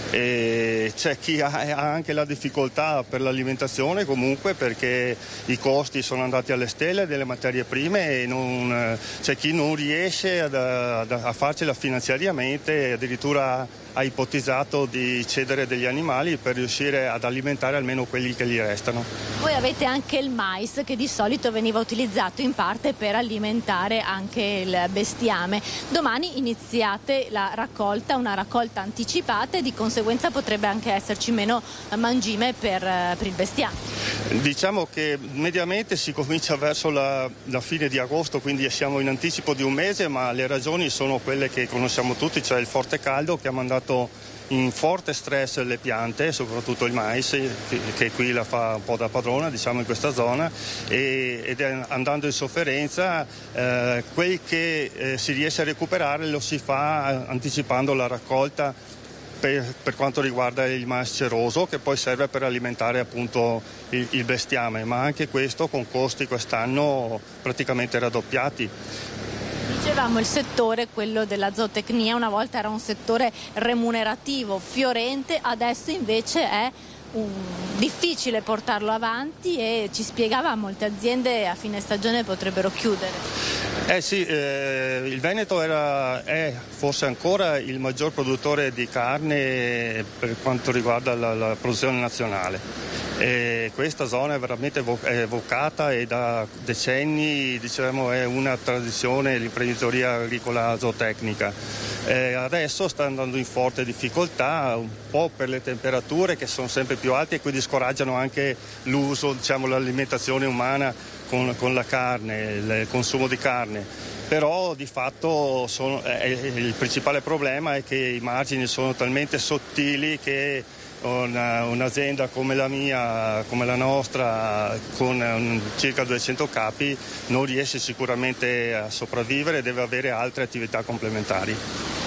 S20: E c'è chi ha anche la difficoltà per l'alimentazione comunque perché i costi sono andati alle stelle delle materie prime e non, c'è chi non riesce ad, ad, a farcela finanziariamente addirittura ha ipotizzato di cedere degli animali per riuscire ad alimentare almeno quelli che gli restano.
S7: Voi avete anche il mais che di solito veniva utilizzato in parte per alimentare anche il bestiame. Domani iniziate la raccolta, una raccolta anticipata e di conseguenza potrebbe anche esserci meno mangime per, per il bestiame.
S20: Diciamo che mediamente si comincia verso la, la fine di agosto, quindi siamo in anticipo di un mese, ma le ragioni sono quelle che conosciamo tutti, cioè il forte caldo che ha mandato portato in forte stress le piante, soprattutto il mais, che, qui la fa un po' da padrona diciamo, in questa zona, e, ed andando in sofferenza eh, quel che eh, si riesce a recuperare lo si fa anticipando la raccolta per, per, quanto riguarda il mais ceroso che poi serve per alimentare appunto il, il bestiame, ma anche questo con costi quest'anno praticamente raddoppiati.
S7: Dicevamo il settore, quello della zootecnia, una volta era un settore remunerativo, fiorente, adesso invece è. Difficile portarlo avanti e ci spiegava molte aziende a fine stagione potrebbero chiudere.
S20: Eh sì, eh, il Veneto era, è forse ancora il maggior produttore di carne per quanto riguarda la, la produzione nazionale. E questa zona è veramente evocata e da decenni diciamo, è una tradizione l'imprenditoria agricola zootecnica. E adesso sta andando in forte difficoltà, un po' per le temperature che sono sempre più alte e quindi scoraggiano anche l'uso, diciamo, l'alimentazione umana con, con, la carne, il consumo di carne. Però di fatto sono, eh, il principale problema è che i margini sono talmente sottili che una, un'azienda come la mia, come la nostra, con un, circa 200 capi, non riesce sicuramente a sopravvivere e deve avere altre attività complementari.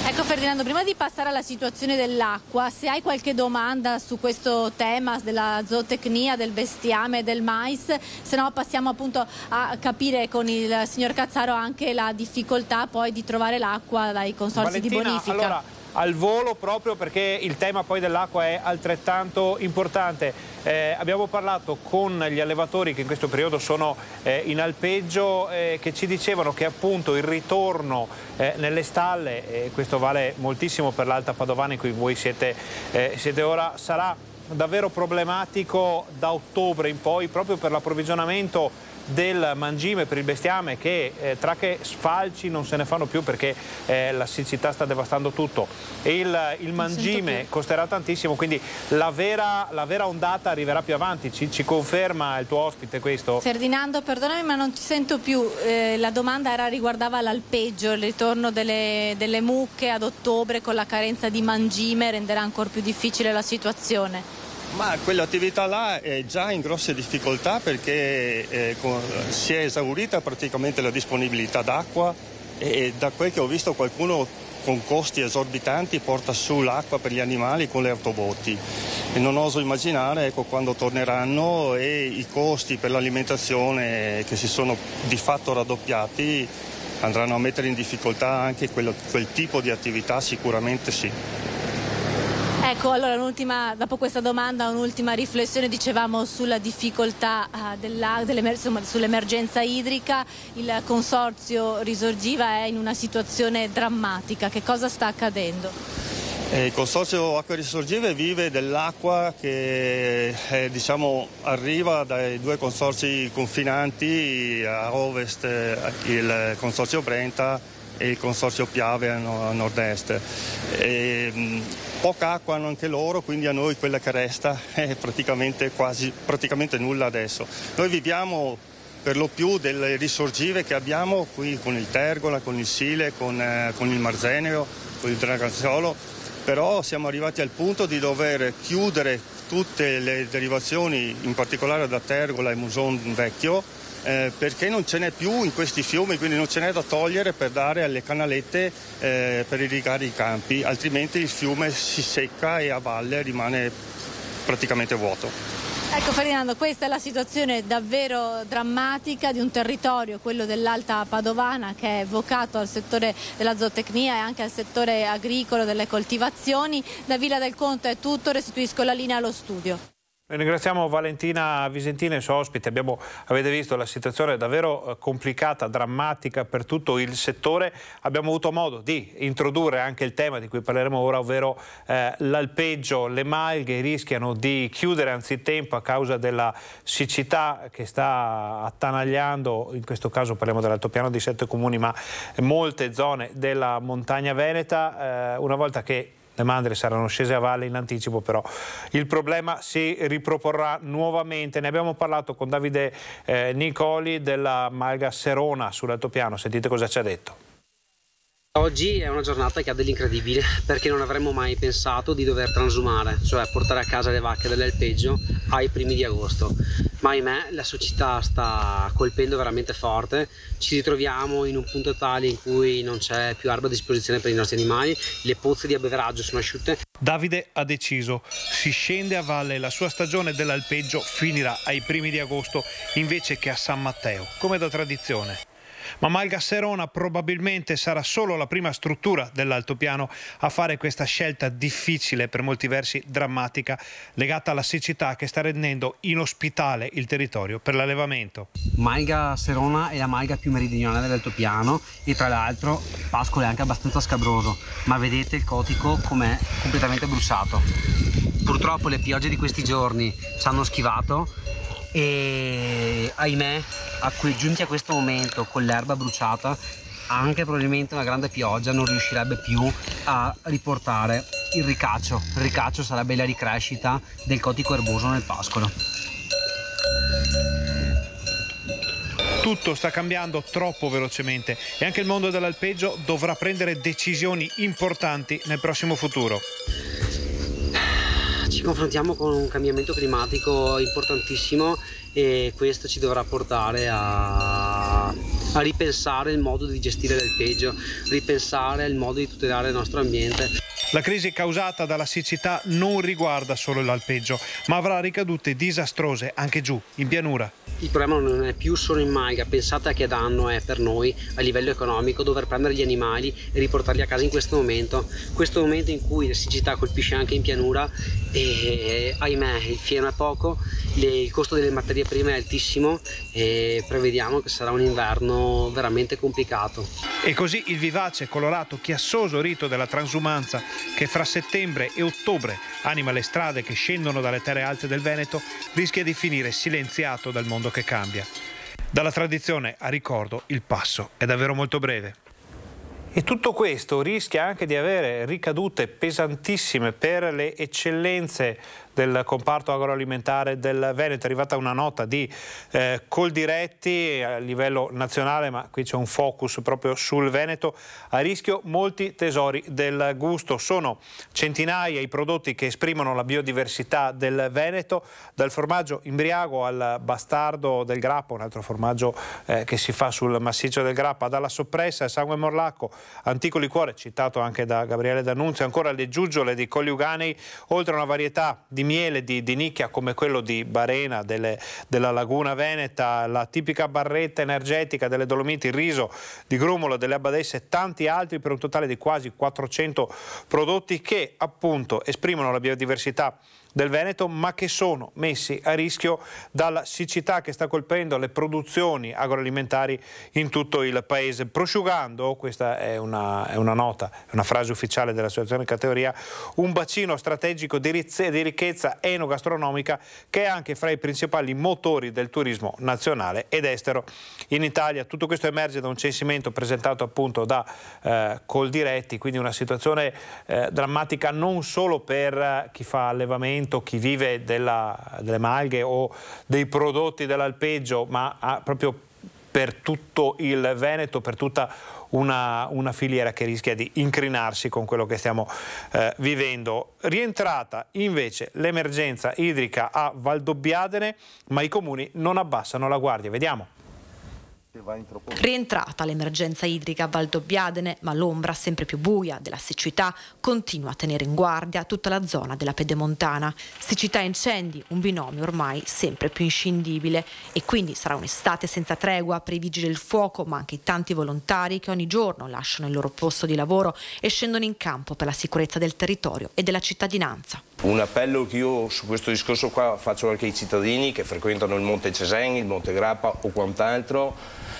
S7: Ecco Ferdinando, prima di passare alla situazione dell'acqua, se hai qualche domanda su questo tema della zootecnia, del bestiame, del mais, se no passiamo appunto a capire con il signor Cazzaro anche la difficoltà poi di trovare l'acqua dai consorzi
S1: Valentina,
S7: di bonifica.
S1: Allora al volo proprio perché il tema poi dell'acqua è altrettanto importante. Eh, abbiamo parlato con gli allevatori che in questo periodo sono eh, in alpeggio eh, che ci dicevano che appunto il ritorno eh, nelle stalle, e questo vale moltissimo per l'Alta Padovana in cui voi siete, eh, siete ora, sarà davvero problematico da ottobre in poi proprio per l'approvvigionamento del mangime per il bestiame che eh, tra che sfalci non se ne fanno più perché eh, la siccità sta devastando tutto. E il, il mangime costerà tantissimo quindi la vera, la vera, ondata arriverà più avanti. Ci, ci, conferma il tuo ospite questo?
S7: Ferdinando perdonami ma non ti sento più. Eh, la domanda era, riguardava l'alpeggio il ritorno delle, delle mucche ad ottobre con la carenza di mangime renderà ancora più difficile la situazione
S20: ma quell'attività là è già in grosse difficoltà perché eh, si è esaurita praticamente la disponibilità d'acqua e da quel che ho visto qualcuno con costi esorbitanti porta su l'acqua per gli animali con le autobotti e non oso immaginare ecco, quando torneranno e i costi per l'alimentazione che si sono di fatto raddoppiati andranno a mettere in difficoltà anche quello, quel tipo di attività sicuramente sì.
S7: Ecco, allora dopo questa domanda un'ultima riflessione, dicevamo sulla difficoltà uh, sull'emergenza idrica, il consorzio Risorgiva è in una situazione drammatica, che cosa sta accadendo?
S20: Eh, il consorzio Acque Risorgive vive dell'acqua che eh, diciamo, arriva dai due consorzi confinanti a ovest, eh, il consorzio Brenta e il consorzio Piave a nord-est. Poca acqua hanno anche loro, quindi a noi quella che resta è praticamente, quasi, praticamente nulla adesso. Noi viviamo per lo più delle risorgive che abbiamo qui con il Tergola, con il Sile, con, eh, con il Marzeneo, con il Dragazzolo, però siamo arrivati al punto di dover chiudere tutte le derivazioni, in particolare da Tergola e Muson Vecchio, eh, perché non ce n'è più in questi fiumi, quindi non ce n'è da togliere per dare alle canalette eh, per irrigare i campi, altrimenti il fiume si secca e a valle rimane praticamente vuoto.
S7: Ecco Ferdinando, questa è la situazione davvero drammatica di un territorio, quello dell'Alta Padovana, che è vocato al settore della zootecnia e anche al settore agricolo delle coltivazioni. Da Villa del Conto è tutto, restituisco la linea allo studio.
S1: Ringraziamo Valentina Visentina il suo ospite. Abbiamo, avete visto la situazione è davvero eh, complicata, drammatica per tutto il settore. Abbiamo avuto modo di introdurre anche il tema di cui parleremo ora, ovvero eh, l'alpeggio. Le malghe rischiano di chiudere anzitempo a causa della siccità che sta attanagliando, in questo caso parliamo dell'altopiano di sette comuni, ma molte zone della montagna veneta. Eh, una volta che le mandrie saranno scese a valle in anticipo, però il problema si riproporrà nuovamente. Ne abbiamo parlato con Davide eh, Nicoli della Malga Serona sull'altopiano, sentite cosa ci ha detto.
S21: Oggi è una giornata che ha dell'incredibile perché non avremmo mai pensato di dover transumare, cioè portare a casa le vacche dell'alpeggio ai primi di agosto. Ma ahimè la società sta colpendo veramente forte, ci ritroviamo in un punto tale in cui non c'è più erba a disposizione per i nostri animali, le pozze di abbeveraggio sono asciutte.
S1: Davide ha deciso, si scende a valle, la sua stagione dell'alpeggio finirà ai primi di agosto invece che a San Matteo, come da tradizione ma Malga Serona probabilmente sarà solo la prima struttura dell'altopiano a fare questa scelta difficile, per molti versi drammatica, legata alla siccità che sta rendendo inospitale il territorio per l'allevamento.
S21: Malga Serona è la malga più meridionale dell'altopiano e tra l'altro Pascolo è anche abbastanza scabroso, ma vedete il cotico com'è completamente bruciato. Purtroppo le piogge di questi giorni ci hanno schivato e ahimè giunti a questo momento con l'erba bruciata anche probabilmente una grande pioggia non riuscirebbe più a riportare il ricaccio. Il ricaccio sarebbe la ricrescita del cotico erboso nel pascolo.
S1: Tutto sta cambiando troppo velocemente e anche il mondo dell'alpeggio dovrà prendere decisioni importanti nel prossimo futuro
S21: ci confrontiamo con un cambiamento climatico importantissimo e questo ci dovrà portare a, a ripensare il modo di gestire l'alpeggio, ripensare il modo di tutelare il nostro ambiente.
S1: La crisi causata dalla siccità non riguarda solo l'alpeggio, ma avrà ricadute disastrose anche giù, in pianura.
S21: Il problema non è più solo in Maiga, pensate a che danno è per noi a livello economico dover prendere gli animali e riportarli a casa in questo momento. Questo momento in cui la siccità colpisce anche in pianura e ahimè il fieno è poco, il costo delle materie prime è altissimo e prevediamo che sarà un inverno veramente complicato.
S1: E così il vivace, colorato, chiassoso rito della transumanza che fra settembre e ottobre anima le strade che scendono dalle terre alte del Veneto, rischia di finire silenziato dal mondo che cambia. Dalla tradizione a ricordo il passo è davvero molto breve. E tutto questo rischia anche di avere ricadute pesantissime per le eccellenze del comparto agroalimentare del Veneto. È arrivata una nota di eh, Coldiretti a livello nazionale, ma qui c'è un focus proprio sul Veneto. A rischio molti tesori del gusto. Sono centinaia i prodotti che esprimono la biodiversità del Veneto, dal formaggio imbriago al bastardo del grappa, un altro formaggio eh, che si fa sul massiccio del grappa, dalla soppressa al sangue morlacco, antico liquore, citato anche da Gabriele D'Annunzio, ancora le giuggiole di Colliuganei, oltre a una varietà di miele di, di nicchia come quello di Barena, delle, della Laguna Veneta, la tipica barretta energetica delle Dolomiti, il riso di Grumolo, delle Abbadesse e tanti altri per un totale di quasi 400 prodotti che appunto esprimono la biodiversità del Veneto, ma che sono messi a rischio dalla siccità che sta colpendo le produzioni agroalimentari in tutto il paese, prosciugando, questa è una, è una nota, una frase ufficiale dell'associazione categoria, un bacino strategico di, di ricchezza enogastronomica che è anche fra i principali motori del turismo nazionale ed estero in Italia. Tutto questo emerge da un censimento presentato appunto da eh, Coldiretti, quindi una situazione eh, drammatica non solo per eh, chi fa allevamento, momento chi vive della, delle malghe o dei prodotti dell'alpeggio, ma proprio per tutto il Veneto, per tutta una, una, filiera che rischia di incrinarsi con quello che stiamo eh, vivendo. Rientrata invece l'emergenza idrica a Valdobbiadene, ma i comuni non abbassano la guardia. Vediamo.
S22: Rientrata l'emergenza idrica a Valdobbiadene, ma l'ombra sempre più buia della siccità continua a tenere in guardia tutta la zona della pedemontana. Siccità e incendi, un binomio ormai sempre più inscindibile e quindi sarà un'estate senza tregua per i vigili del fuoco, ma anche i tanti volontari che ogni giorno lasciano il loro posto di lavoro e scendono in campo per la sicurezza del territorio e della cittadinanza.
S23: Un appello che io su questo discorso qua faccio anche ai cittadini che frequentano il Monte Cesen, il Monte Grappa o quant'altro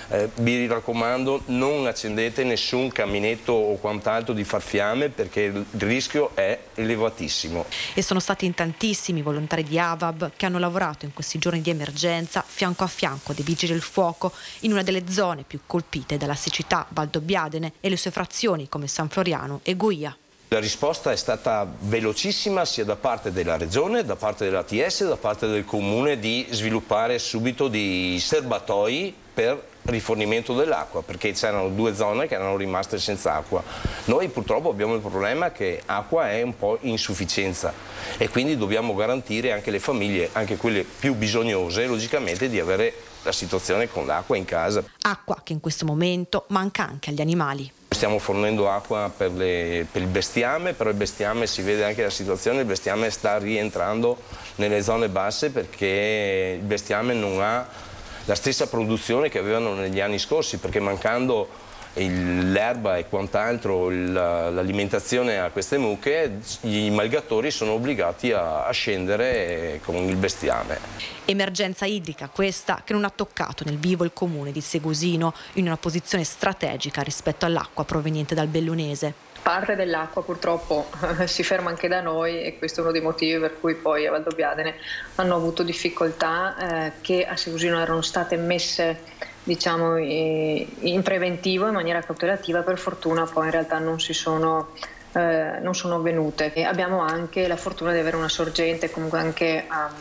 S23: eh, vi raccomando non accendete nessun caminetto o quant'altro di far fiamme perché il rischio è elevatissimo.
S22: E sono stati in tantissimi volontari di Avab che hanno lavorato in questi giorni di emergenza fianco a fianco dei vigili del fuoco in una delle zone più colpite dalla siccità Valdobbiadene e le sue frazioni come San Floriano e Guia.
S23: La risposta è stata velocissima sia da parte della Regione, da parte dell'ATS, da parte del Comune di sviluppare subito dei serbatoi per rifornimento dell'acqua perché c'erano due zone che erano rimaste senza acqua. Noi purtroppo abbiamo il problema che acqua è un po' insufficienza e quindi dobbiamo garantire anche le famiglie, anche quelle più bisognose, logicamente di avere la situazione con l'acqua in casa.
S22: Acqua che in questo momento manca anche agli animali.
S23: Stiamo fornendo acqua per, le, per, il bestiame, però il bestiame si vede anche la situazione, il bestiame sta rientrando nelle zone basse perché il bestiame non ha la stessa produzione che avevano negli anni scorsi perché mancando l'erba e quant'altro, l'alimentazione a queste mucche, i malgatori sono obbligati a, a, scendere con il bestiame.
S22: Emergenza idrica questa che non ha toccato nel vivo il comune di Segusino in una posizione strategica rispetto all'acqua proveniente dal Bellunese.
S24: Parte dell'acqua purtroppo si ferma anche da noi e questo è uno dei motivi per cui poi a Valdobbiadene hanno avuto difficoltà eh, che a Segusino erano state messe diciamo, in preventivo, in maniera cautelativa, per fortuna poi in realtà non si sono eh, non sono avvenute. E abbiamo anche la fortuna di avere una sorgente comunque anche a,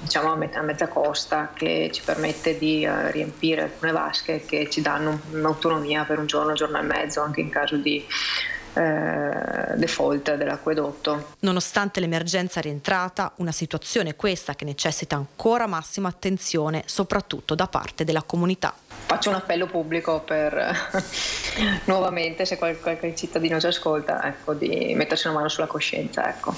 S24: diciamo, a, mezza costa che ci permette di uh, riempire alcune vasche che ci danno un'autonomia per un giorno, giorno e mezzo anche in caso di eh, default dell'acquedotto.
S22: Nonostante l'emergenza rientrata, una situazione questa che necessita ancora massima attenzione, soprattutto da parte della comunità.
S24: Faccio un appello pubblico per nuovamente, se qualche cittadino ci ascolta, ecco, di mettersi una mano sulla coscienza. Ecco.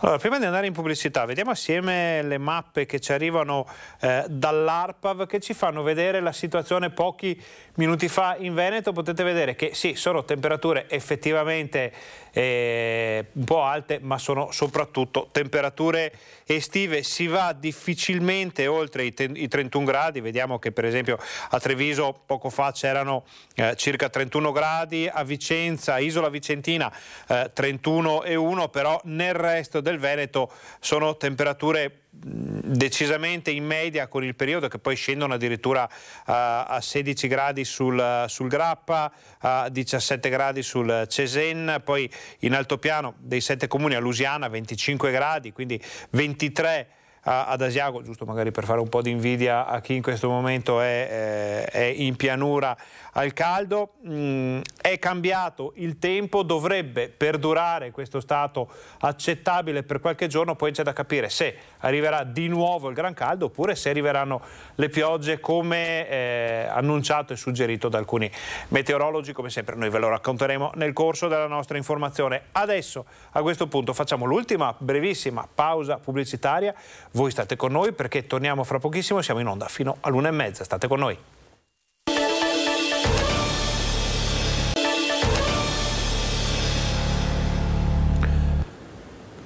S1: Allora, prima di andare in pubblicità, vediamo assieme le mappe che ci arrivano eh, dall'ARPAV che ci fanno vedere la situazione pochi minuti fa in Veneto. Potete vedere che sì, sono temperature effettivamente eh, un po' alte, ma sono soprattutto temperature estive. Si va difficilmente oltre i, i 31 gradi. Vediamo che per esempio a Treviso poco fa c'erano eh, circa 31 gradi, a Vicenza, Isola Vicentina eh, 31,1, però nel resto del Veneto sono temperature decisamente in media con il periodo che poi scendono addirittura uh, a 16 gradi sul, sul, Grappa, a 17 gradi sul Cesen, poi in altopiano dei sette comuni a Lusiana 25 gradi, quindi 23 ad Asiago, giusto magari per fare un po' di invidia a chi in questo momento è, eh, è in pianura al caldo. Mm, è cambiato il tempo, dovrebbe perdurare questo stato accettabile per qualche giorno, poi c'è da capire se arriverà di nuovo il gran caldo oppure se arriveranno le piogge come eh, annunciato e suggerito da alcuni meteorologi. Come sempre noi ve lo racconteremo nel corso della nostra informazione. Adesso a questo punto facciamo l'ultima brevissima pausa pubblicitaria. Voi state con noi perché torniamo fra pochissimo, siamo in onda fino all'una e mezza. State con noi.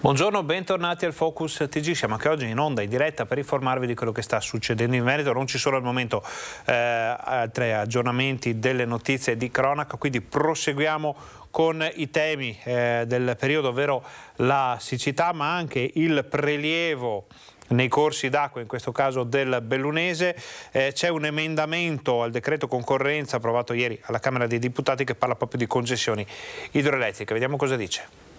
S1: Buongiorno, bentornati al Focus TG. Siamo anche oggi in onda, in diretta, per informarvi di quello che sta succedendo in Veneto. Non ci sono al momento eh, altri aggiornamenti delle notizie di cronaca, quindi proseguiamo con i temi eh, del periodo, ovvero la siccità, ma anche il prelievo nei corsi d'acqua, in questo caso del Bellunese. Eh, c'è un emendamento al decreto concorrenza approvato ieri alla Camera dei Deputati che parla proprio di concessioni idroelettriche. Vediamo cosa dice.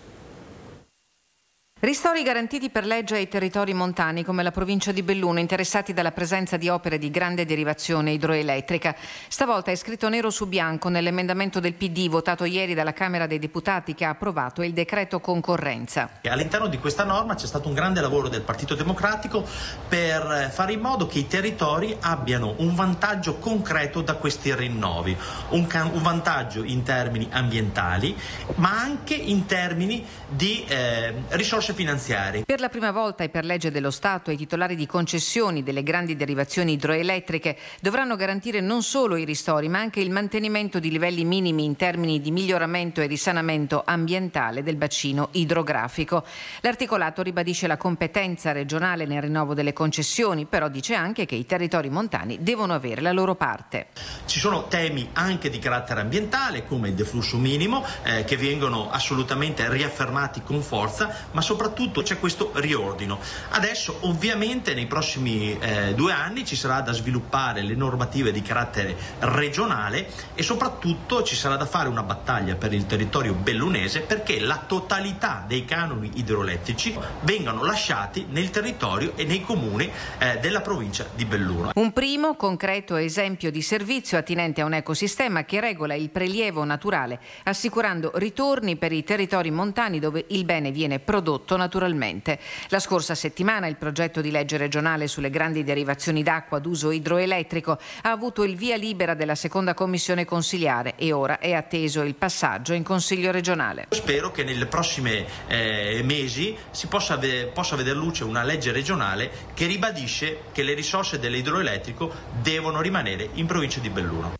S25: Ristori garantiti per legge ai territori montani come la provincia di Belluno interessati dalla presenza di opere di grande derivazione idroelettrica. Stavolta è scritto nero su bianco nell'emendamento del PD votato ieri dalla Camera dei Deputati che ha approvato il decreto concorrenza.
S26: All'interno di questa norma c'è stato un grande lavoro del Partito Democratico per fare in modo che i territori abbiano un vantaggio concreto da questi rinnovi, un, un vantaggio in termini ambientali ma anche in termini di eh, risorse risorse finanziarie.
S25: Per la prima volta e per legge dello Stato i titolari di concessioni delle grandi derivazioni idroelettriche dovranno garantire non solo i ristori ma anche il mantenimento di livelli minimi in termini di miglioramento e risanamento ambientale del bacino idrografico. L'articolato ribadisce la competenza regionale nel rinnovo delle concessioni, però dice anche che i territori montani devono avere la loro parte.
S26: Ci sono temi anche di carattere ambientale come il deflusso minimo eh, che vengono assolutamente riaffermati con forza, ma soprattutto soprattutto c'è questo riordino. Adesso ovviamente nei prossimi eh, due anni ci sarà da sviluppare le normative di carattere regionale e soprattutto ci sarà da fare una battaglia per il territorio bellunese perché la totalità dei canoni idroelettrici vengano lasciati nel territorio e nei comuni eh, della provincia di Belluno.
S25: Un primo concreto esempio di servizio attinente a un ecosistema che regola il prelievo naturale, assicurando ritorni per i territori montani dove il bene viene prodotto naturalmente. La scorsa settimana il progetto di legge regionale sulle grandi derivazioni d'acqua d'uso idroelettrico ha avuto il via libera della seconda commissione consiliare e ora è atteso il passaggio in Consiglio regionale.
S26: Spero che nelle prossime eh, mesi si possa, possa vedere luce una legge regionale che ribadisce che le risorse dell'idroelettrico devono rimanere in provincia di Belluno.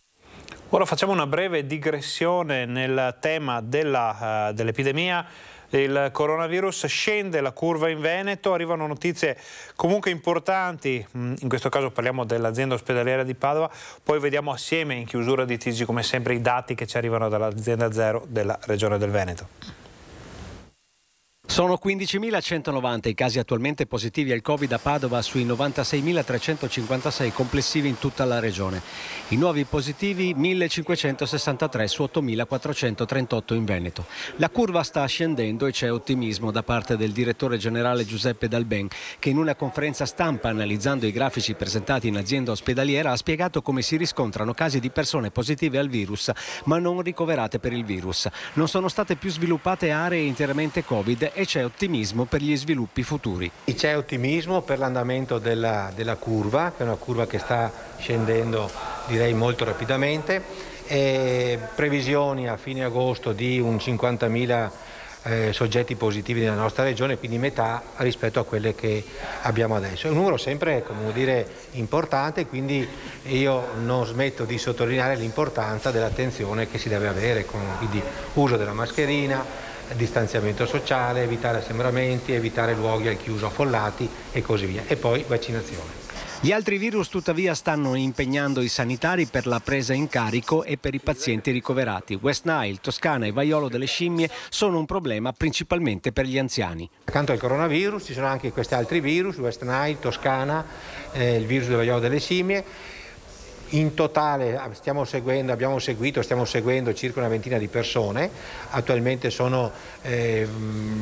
S1: Ora facciamo una breve digressione nel tema della, uh, dell'epidemia il coronavirus scende la curva in Veneto, arrivano notizie comunque importanti, mm, in questo caso parliamo dell'azienda ospedaliera di Padova, poi vediamo assieme in chiusura di TG come sempre i dati che ci arrivano dall'azienda zero della regione del Veneto.
S17: Sono 15.190 i casi attualmente positivi al Covid a Padova sui 96.356 complessivi in tutta la regione. I nuovi positivi 1.563 su 8.438 in Veneto. La curva sta scendendo e c'è ottimismo da parte del direttore generale Giuseppe Dalben che in una conferenza stampa analizzando i grafici presentati in azienda ospedaliera ha spiegato come si riscontrano casi di persone positive al virus ma non ricoverate per il virus. Non sono state più sviluppate aree interamente Covid e c'è ottimismo per gli sviluppi futuri.
S27: C'è ottimismo per l'andamento della, della curva, che è una curva che sta scendendo direi molto rapidamente. E previsioni a fine agosto di un 50.000 eh, soggetti positivi nella nostra regione, quindi metà rispetto a quelle che abbiamo adesso. È un numero sempre dire, importante, quindi io non smetto di sottolineare l'importanza dell'attenzione che si deve avere, con, quindi uso della mascherina, distanziamento sociale, evitare assembramenti, evitare luoghi al chiuso affollati e così via. E poi vaccinazione.
S17: Gli altri virus tuttavia stanno impegnando i sanitari per la presa in carico e per i pazienti ricoverati. West Nile, Toscana e Vaiolo delle scimmie sono un problema principalmente per gli anziani.
S27: Accanto al coronavirus ci sono anche questi altri virus, West Nile, Toscana, eh, il virus del Vaiolo delle scimmie in totale stiamo seguendo, abbiamo seguito, stiamo seguendo circa una ventina di persone, attualmente sono eh,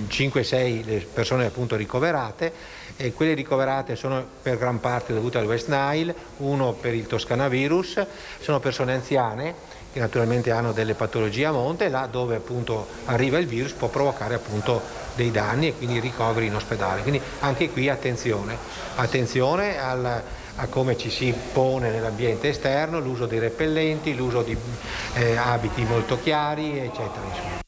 S27: 5-6 le persone appunto ricoverate e quelle ricoverate sono per gran parte dovute al West Nile, uno per il Toscanavirus, sono persone anziane che naturalmente hanno delle patologie a monte, là dove appunto arriva il virus può provocare appunto dei danni e quindi ricoveri in ospedale. Quindi anche qui attenzione, attenzione al a come ci si pone nell'ambiente esterno, l'uso dei repellenti, l'uso di eh, abiti molto chiari, eccetera. Insomma.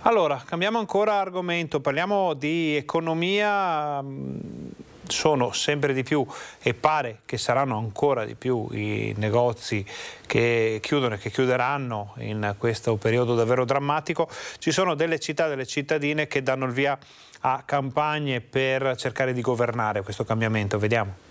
S1: Allora, cambiamo ancora argomento, parliamo di economia, mm, sono sempre di più e pare che saranno ancora di più i negozi che chiudono e che chiuderanno in questo periodo davvero drammatico. Ci sono delle città, delle cittadine che danno il via a campagne per cercare di governare questo cambiamento, vediamo.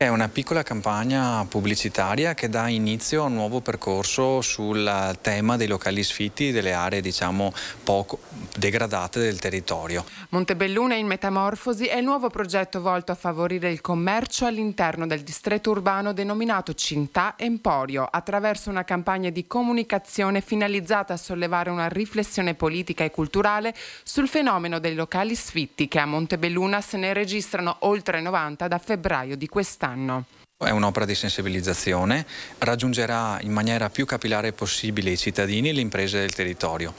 S28: È una piccola campagna pubblicitaria che dà inizio a un nuovo percorso sul tema dei locali sfitti delle aree diciamo poco degradate del territorio.
S11: Montebelluna in metamorfosi è il nuovo progetto volto a favorire il commercio all'interno del distretto urbano denominato Cinta Emporio attraverso una campagna di comunicazione finalizzata a sollevare una riflessione politica e culturale sul fenomeno dei locali sfitti che a Montebelluna se ne registrano oltre 90 da febbraio di quest'anno quest'anno.
S28: È un'opera di sensibilizzazione, raggiungerà in maniera più capillare possibile i cittadini e le imprese del territorio.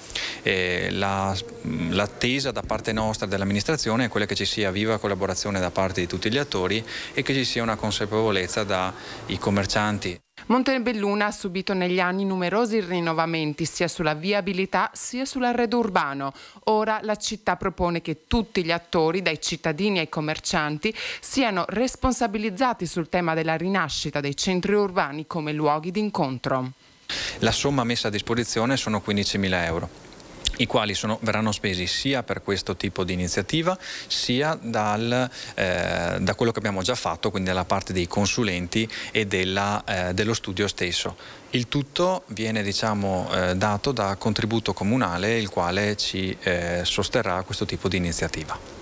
S28: La, l'attesa da parte nostra dell'amministrazione è quella che ci sia viva collaborazione da parte di tutti gli attori e che ci sia una consapevolezza dai commercianti.
S11: Montebelluna ha subito negli anni numerosi rinnovamenti sia sulla viabilità sia sull'arredo urbano. Ora la città propone che tutti gli attori, dai cittadini ai commercianti, siano responsabilizzati sul tema della rinascita dei centri urbani come luoghi d'incontro.
S28: La somma messa a disposizione sono 15.000 euro. I quali sono, verranno spesi sia per questo tipo di iniziativa sia dal, eh, da quello che abbiamo già fatto, quindi dalla parte dei consulenti e della, eh, dello studio stesso. Il tutto viene diciamo, eh, dato da contributo comunale il quale ci eh, sosterrà questo tipo di iniziativa.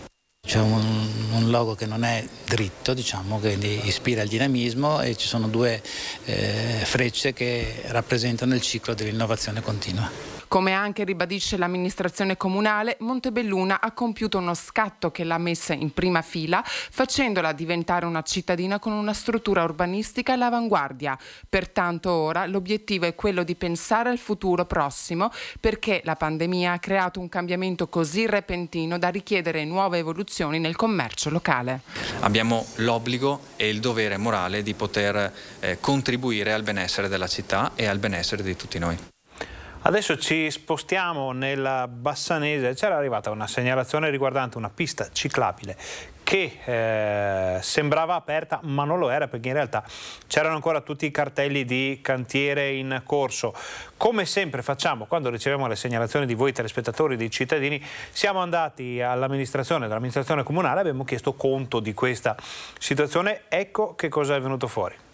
S29: C'è un, un, logo che non è dritto, diciamo, che ispira il dinamismo e ci sono due eh, frecce che rappresentano il ciclo dell'innovazione continua.
S11: Come anche ribadisce l'amministrazione comunale, Montebelluna ha compiuto uno scatto che l'ha messa in prima fila, facendola diventare una cittadina con una struttura urbanistica all'avanguardia. Pertanto ora l'obiettivo è quello di pensare al futuro prossimo, perché la pandemia ha creato un cambiamento così repentino da richiedere nuove evoluzioni nel commercio locale.
S28: Abbiamo l'obbligo e il dovere morale di poter eh, contribuire al benessere della città e al benessere di tutti noi.
S1: Adesso ci spostiamo nella Bassanese, c'era arrivata una segnalazione riguardante una pista ciclabile che eh, sembrava aperta ma non lo era perché in realtà c'erano ancora tutti i cartelli di cantiere in corso. Come sempre facciamo quando riceviamo le segnalazioni di voi telespettatori, dei cittadini, siamo andati all'amministrazione, dall'amministrazione comunale, abbiamo chiesto conto di questa situazione, ecco che cosa è venuto fuori.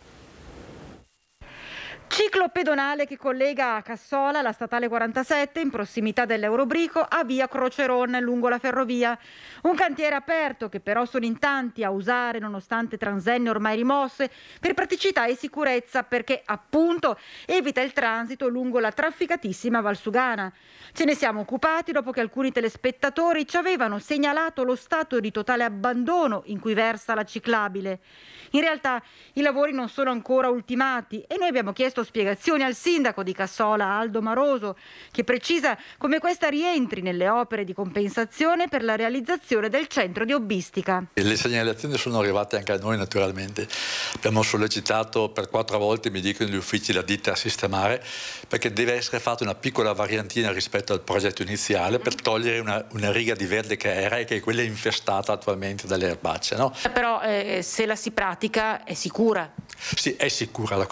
S9: Ciclo pedonale che collega Cassola, la statale 47, in prossimità dell'Eurobrico, a via Croceron lungo la ferrovia. Un cantiere aperto che però sono in tanti a usare nonostante transenne ormai rimosse per praticità e sicurezza perché appunto evita il transito lungo la trafficatissima Valsugana. Ce ne siamo occupati dopo che alcuni telespettatori ci avevano segnalato lo stato di totale abbandono in cui versa la ciclabile. In realtà i lavori non sono ancora ultimati e noi abbiamo chiesto spiegazioni al sindaco di Cassola, Aldo Maroso, che precisa come questa rientri nelle opere di compensazione per la realizzazione del centro di hobbistica.
S30: Le segnalazioni sono arrivate anche a noi naturalmente. Abbiamo sollecitato per quattro volte, mi dicono gli uffici, la ditta a sistemare perché deve essere fatta una piccola variantina rispetto al progetto iniziale per togliere una, una riga di verde che era e che è quella infestata attualmente dalle erbacce. No?
S9: Però eh, se la si pratica è sicura.
S30: Sì, è sicura,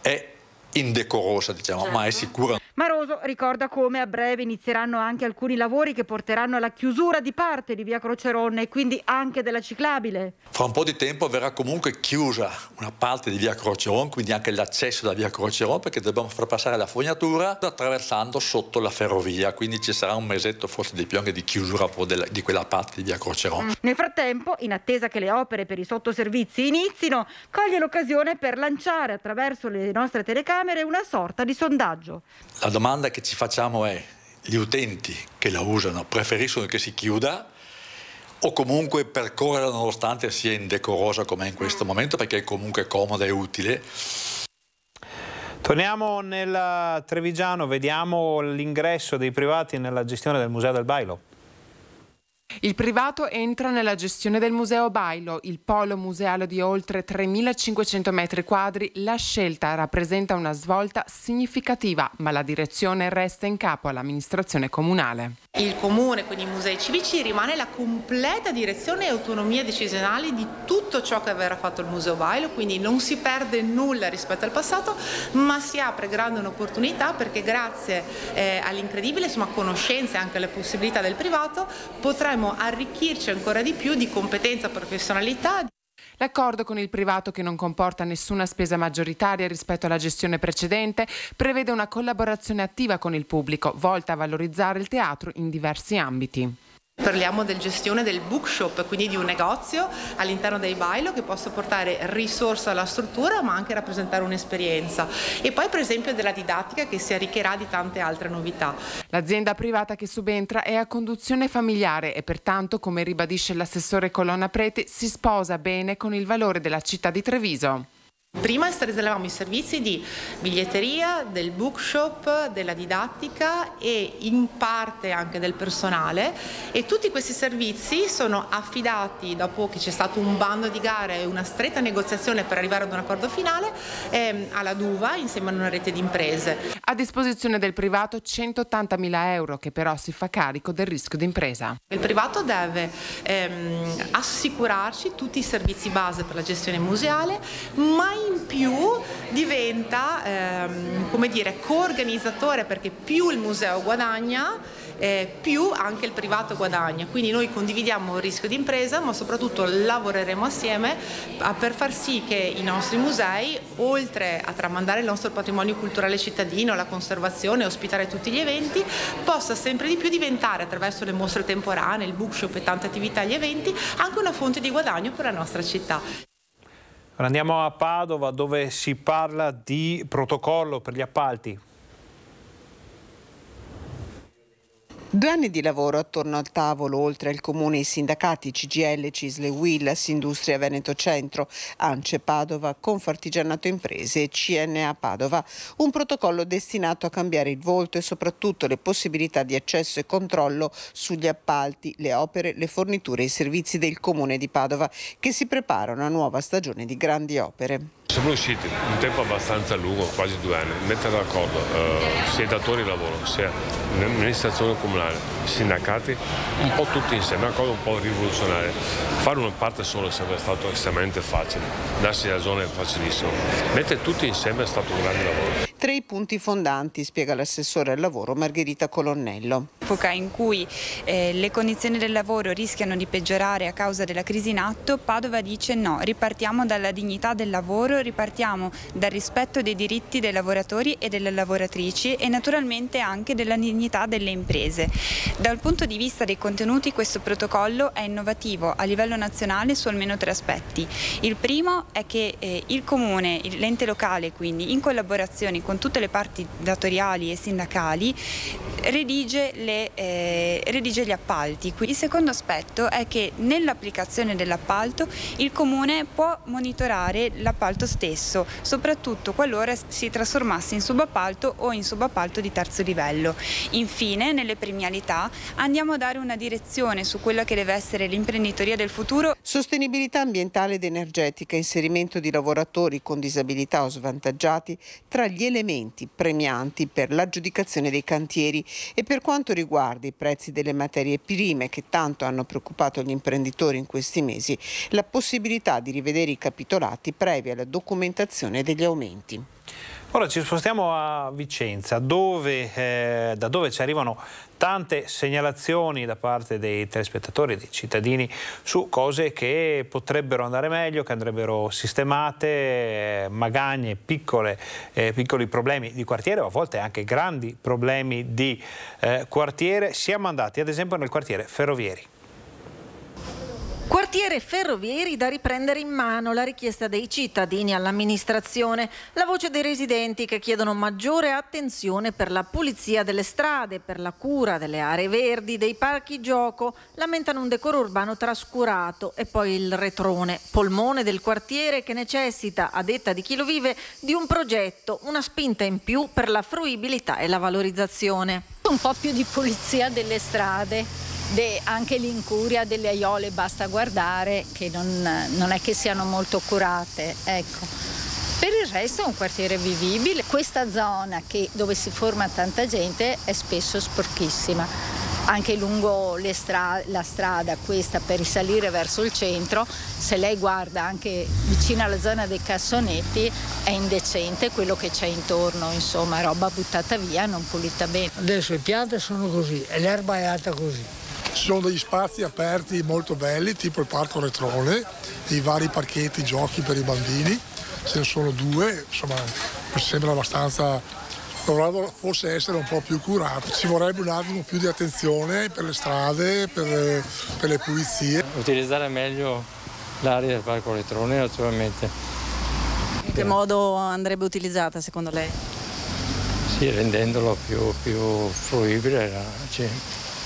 S30: è indecorosa diciamo, certo. ma è sicura.
S9: Maroso ricorda come a breve inizieranno anche alcuni lavori che porteranno alla chiusura di parte di via Croceronne e quindi anche della ciclabile.
S30: Fra un po' di tempo verrà comunque chiusa una parte di via Croceron, quindi anche l'accesso da via Croceron perché dobbiamo far passare la fognatura attraversando sotto la ferrovia, quindi ci sarà un mesetto forse di più anche di chiusura di quella parte di via Croceron.
S9: Nel frattempo, in attesa che le opere per i sottoservizi inizino, coglie l'occasione per lanciare attraverso le nostre telecamere una sorta di sondaggio.
S30: La domanda che ci facciamo è, gli utenti che la usano preferiscono che si chiuda o comunque percorrere nonostante sia indecorosa come in questo momento perché è comunque comoda e utile?
S1: Torniamo nel Trevigiano, vediamo l'ingresso dei privati nella gestione del Museo del Bailo.
S11: Il privato entra nella gestione del Museo Bailo, il polo museale di oltre 3.500 metri quadri. La scelta rappresenta una svolta significativa, ma la direzione resta in capo all'amministrazione comunale.
S31: Il comune, quindi i musei civici, rimane la completa direzione e autonomia decisionale di tutto ciò che verrà fatto il Museo Bailo, quindi non si perde nulla rispetto al passato, ma si apre grande un'opportunità perché grazie eh, all'incredibile conoscenza e anche alle possibilità del privato potremo arricchirci ancora di più di competenza e professionalità.
S11: L'accordo con il privato che non comporta nessuna spesa maggioritaria rispetto alla gestione precedente prevede una collaborazione attiva con il pubblico volta a valorizzare il teatro in diversi ambiti.
S31: Parliamo del gestione del bookshop, quindi di un negozio all'interno dei bailo che possa portare risorse alla struttura ma anche rappresentare un'esperienza. E poi per esempio della didattica che si arricchirà di tante altre novità.
S11: L'azienda privata che subentra è a conduzione familiare e pertanto, come ribadisce l'assessore Colonna Prete, si sposa bene con il valore della città di Treviso.
S31: Prima estraslavamo i servizi di biglietteria, del bookshop, della didattica e in parte anche del personale e tutti questi servizi sono affidati dopo che c'è stato un bando di gare e una stretta negoziazione per arrivare ad un accordo finale ehm, alla Duva insieme a una rete di imprese.
S11: A disposizione del privato 180 mila euro che però si fa carico del rischio d'impresa.
S31: Il privato deve ehm, assicurarci tutti i servizi base per la gestione museale ma in più diventa ehm, come dire coorganizzatore perché più il museo guadagna eh, più anche il privato guadagna. Quindi noi condividiamo il rischio di impresa, ma soprattutto lavoreremo assieme per far sì che i nostri musei, oltre a tramandare il nostro patrimonio culturale cittadino, la conservazione, ospitare tutti gli eventi, possa sempre di più diventare attraverso le mostre temporanee, il bookshop e tante attività agli eventi, anche una fonte di guadagno per la nostra città.
S1: Andiamo a Padova dove si parla di protocollo per gli appalti.
S32: Due anni di lavoro attorno al tavolo, oltre al comune i sindacati CGL, Cisle Willas, Industria Veneto Centro, Ance Padova, Confartigianato Imprese e CNA Padova. Un protocollo destinato a cambiare il volto e soprattutto le possibilità di accesso e controllo sugli appalti, le opere, le forniture e i servizi del comune di Padova, che si prepara a una nuova stagione di grandi opere.
S33: Siamo riusciti un tempo abbastanza lungo, quasi due anni, a mettere d'accordo eh, sia i datori di lavoro, sia l'amministrazione comunale, i sindacati, un po' tutti insieme, una cosa un po' rivoluzionaria. Fare una parte solo è sempre stato estremamente facile, darsi ragione è facilissimo. Mettere tutti insieme è stato un grande lavoro.
S32: Tre i punti fondanti, spiega l'assessore al lavoro Margherita Colonnello.
S34: Epoca in cui eh, le condizioni del lavoro rischiano di peggiorare a causa della crisi in atto, Padova dice no, ripartiamo dalla dignità del lavoro, ripartiamo dal rispetto dei diritti dei lavoratori e delle lavoratrici e naturalmente anche della dignità delle imprese. Dal punto di vista dei contenuti questo protocollo è innovativo a livello nazionale su almeno tre aspetti. Il primo è che eh, il comune, l'ente locale quindi in collaborazione con tutte le parti datoriali e sindacali redige, le, eh, redige gli appalti. Il secondo aspetto è che nell'applicazione dell'appalto il comune può monitorare l'appalto stesso, soprattutto qualora si trasformasse in subappalto o in subappalto di terzo livello. Infine, nelle premialità andiamo a dare una direzione su quella che deve essere l'imprenditoria del futuro.
S32: Sostenibilità ambientale ed energetica, inserimento di lavoratori con disabilità o svantaggiati tra gli elementi premianti per l'aggiudicazione dei cantieri e per quanto riguarda i prezzi delle materie prime che tanto hanno preoccupato gli imprenditori in questi mesi, la possibilità di rivedere i capitolati previa la documentazione degli aumenti.
S1: Ora ci spostiamo a Vicenza, dove, eh, da dove ci arrivano tante segnalazioni da parte dei telespettatori, dei cittadini, su cose che potrebbero andare meglio, che andrebbero sistemate, magagne, piccole, eh, piccoli problemi di quartiere o a volte anche grandi problemi di eh, quartiere. Siamo andati ad esempio nel quartiere Ferrovieri.
S35: Quartiere ferrovieri da riprendere in mano la richiesta dei cittadini all'amministrazione, la voce dei residenti che chiedono maggiore attenzione per la pulizia delle strade, per la cura delle aree verdi, dei parchi gioco, lamentano un decoro urbano trascurato. E poi il retrone, polmone del quartiere che necessita, a detta di chi lo vive, di un progetto, una spinta in più per la fruibilità e la valorizzazione.
S36: Un po' più di pulizia delle strade De, anche l'incuria delle aiole basta guardare che non, non è che siano molto curate. Ecco. Per il resto è un quartiere vivibile. Questa zona che, dove si forma tanta gente è spesso sporchissima. Anche lungo stra la strada questa per risalire verso il centro, se lei guarda anche vicino alla zona dei cassonetti è indecente quello che c'è intorno, insomma roba buttata via, non pulita bene.
S37: Adesso le piante sono così e l'erba è alta così.
S38: Ci sono degli spazi aperti molto belli, tipo il parco Retrone, i vari parchetti giochi per i bambini, ce ne sono due, insomma mi sembra abbastanza dovrebbero forse essere un po' più curati. Ci vorrebbe un attimo più di attenzione per le strade, per, per le pulizie.
S39: Utilizzare meglio l'area del parco Retrone naturalmente.
S35: In che modo andrebbe utilizzata secondo lei?
S39: Sì, rendendolo più, più fruibile. Cioè,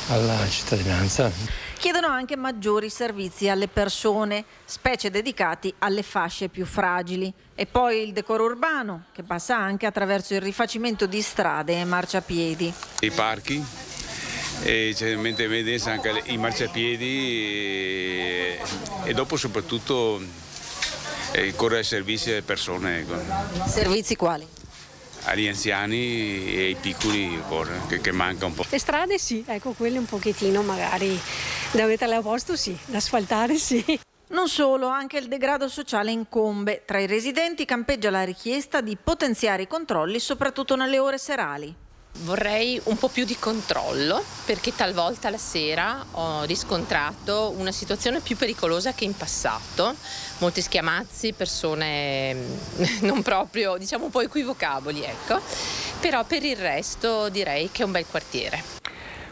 S39: alla cittadinanza.
S35: Chiedono anche maggiori servizi alle persone, specie dedicati alle fasce più fragili. E poi il decoro urbano, che passa anche attraverso il rifacimento di strade e marciapiedi.
S40: I parchi, e c'è in evidenza anche i marciapiedi e, e dopo soprattutto eh, correre servizi alle persone. Ecco.
S35: Servizi quali?
S40: Agli anziani e ai piccoli che, che, manca un po'.
S41: Le strade sì, ecco quelle un pochettino magari da metterle a posto sì, da asfaltare sì.
S35: Non solo, anche il degrado sociale incombe. Tra i residenti campeggia la richiesta di potenziare i controlli, soprattutto nelle ore serali.
S42: Vorrei un po' più di controllo perché talvolta la sera ho riscontrato una situazione più pericolosa che in passato. Molti schiamazzi, persone non proprio, diciamo un po' equivocabili, ecco. Però per il resto direi che è un bel quartiere.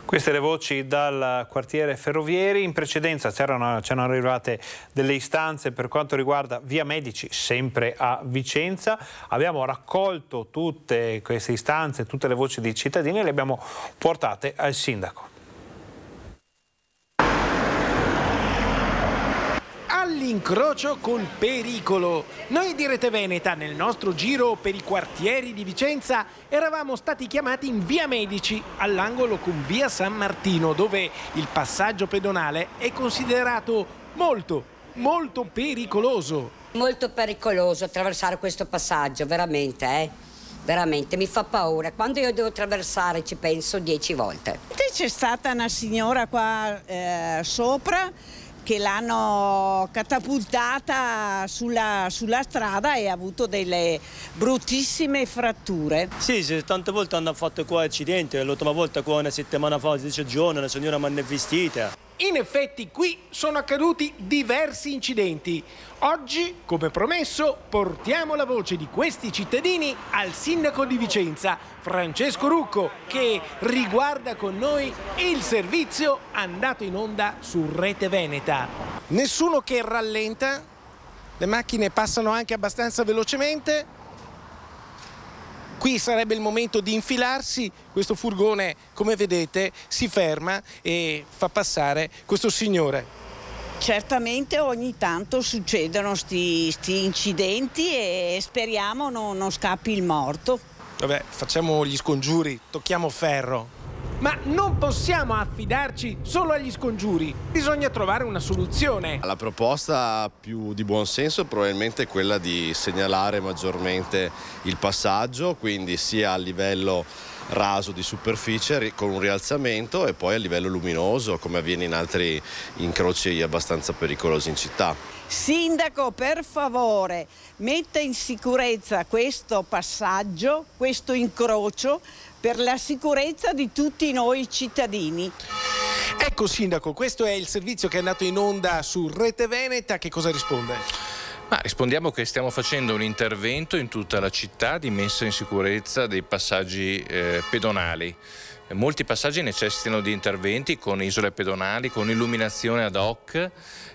S1: Queste le voci dal quartiere Ferrovieri. In precedenza c'erano, arrivate delle istanze per quanto riguarda Via Medici, sempre a Vicenza. Abbiamo raccolto tutte queste istanze, tutte le voci dei cittadini e le abbiamo portate al sindaco.
S6: All'incrocio col pericolo. Noi di Rete Veneta, nel nostro giro per i quartieri di Vicenza, eravamo stati chiamati in via Medici, all'angolo con via San Martino, dove il passaggio pedonale è considerato molto, molto pericoloso.
S43: Molto pericoloso attraversare questo passaggio, veramente, eh? veramente mi fa paura. Quando io devo attraversare ci penso dieci volte.
S30: C'è stata una signora qua eh, sopra che l'hanno catapultata sulla, sulla, strada e ha avuto delle bruttissime fratture.
S34: Sì, sì tante volte hanno fatto qua accidenti, l'ultima volta qua una settimana fa, 10 giorni, una signora mi hanno vestita.
S6: In effetti qui sono accaduti diversi incidenti. Oggi, come promesso, portiamo la voce di questi cittadini al sindaco di Vicenza, Francesco Rucco, che riguarda con noi il servizio andato in onda su Rete Veneta. Nessuno che rallenta, le macchine passano anche abbastanza velocemente, Qui sarebbe il momento di infilarsi, questo furgone come vedete si ferma e fa passare questo signore.
S30: Certamente ogni tanto succedono questi incidenti e speriamo non, non scappi il morto.
S6: Vabbè, facciamo gli scongiuri, tocchiamo ferro. Ma non possiamo affidarci solo agli scongiuri, bisogna trovare una soluzione.
S44: La proposta più di buon senso probabilmente è quella di segnalare maggiormente il passaggio, quindi sia a livello raso di superficie con un rialzamento e poi a livello luminoso come avviene in altri incroci abbastanza pericolosi in città.
S30: Sindaco, per favore, metta in sicurezza questo passaggio, questo incrocio per la sicurezza di tutti noi cittadini.
S6: Ecco Sindaco, questo è il servizio che è andato in onda su Rete Veneta, che cosa risponde?
S45: Ma rispondiamo che stiamo facendo un intervento in tutta la città di messa in sicurezza dei passaggi eh, pedonali. Molti passaggi necessitano di interventi con isole pedonali, con illuminazione ad hoc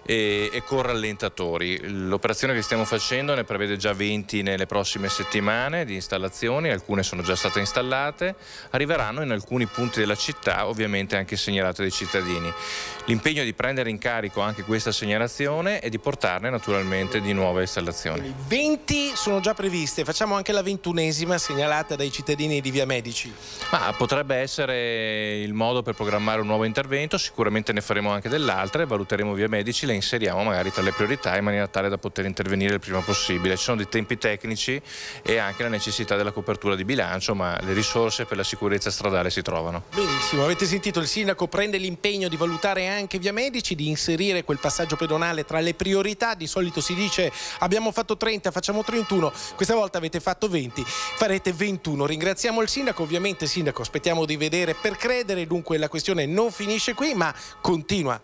S45: e, e con rallentatori. L'operazione che stiamo facendo ne prevede già 20 nelle prossime settimane di installazioni, alcune sono già state installate, arriveranno in alcuni punti della città, ovviamente anche segnalate dai cittadini. L'impegno è di prendere in carico anche questa segnalazione e di portarne naturalmente di nuove installazioni.
S6: 20 sono già previste, facciamo anche la ventunesima segnalata dai cittadini di Via Medici.
S45: Ma potrebbe essere il modo per programmare un nuovo intervento, sicuramente ne faremo anche dell'altra e valuteremo Via Medici, le inseriamo magari tra le priorità in maniera tale da poter intervenire il prima possibile. Ci sono dei tempi tecnici e anche la necessità della copertura di bilancio, ma le risorse per la sicurezza stradale si trovano.
S6: Benissimo, avete sentito il sindaco prende l'impegno di valutare anche via Medici, di inserire quel passaggio pedonale tra le priorità. Di solito si dice abbiamo fatto 30, facciamo 31, questa volta avete fatto 20, farete 21. Ringraziamo il sindaco, ovviamente sindaco, aspettiamo di vedere per credere, dunque la questione non finisce qui ma continua.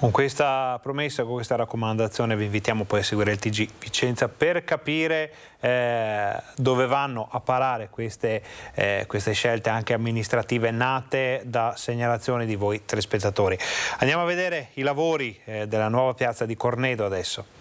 S1: Con questa promessa, con questa raccomandazione vi invitiamo poi a seguire il TG Vicenza per capire eh, dove vanno a parare queste, eh, queste, scelte anche amministrative nate da segnalazioni di voi telespettatori. Andiamo a vedere i lavori eh, della nuova piazza di Cornedo adesso.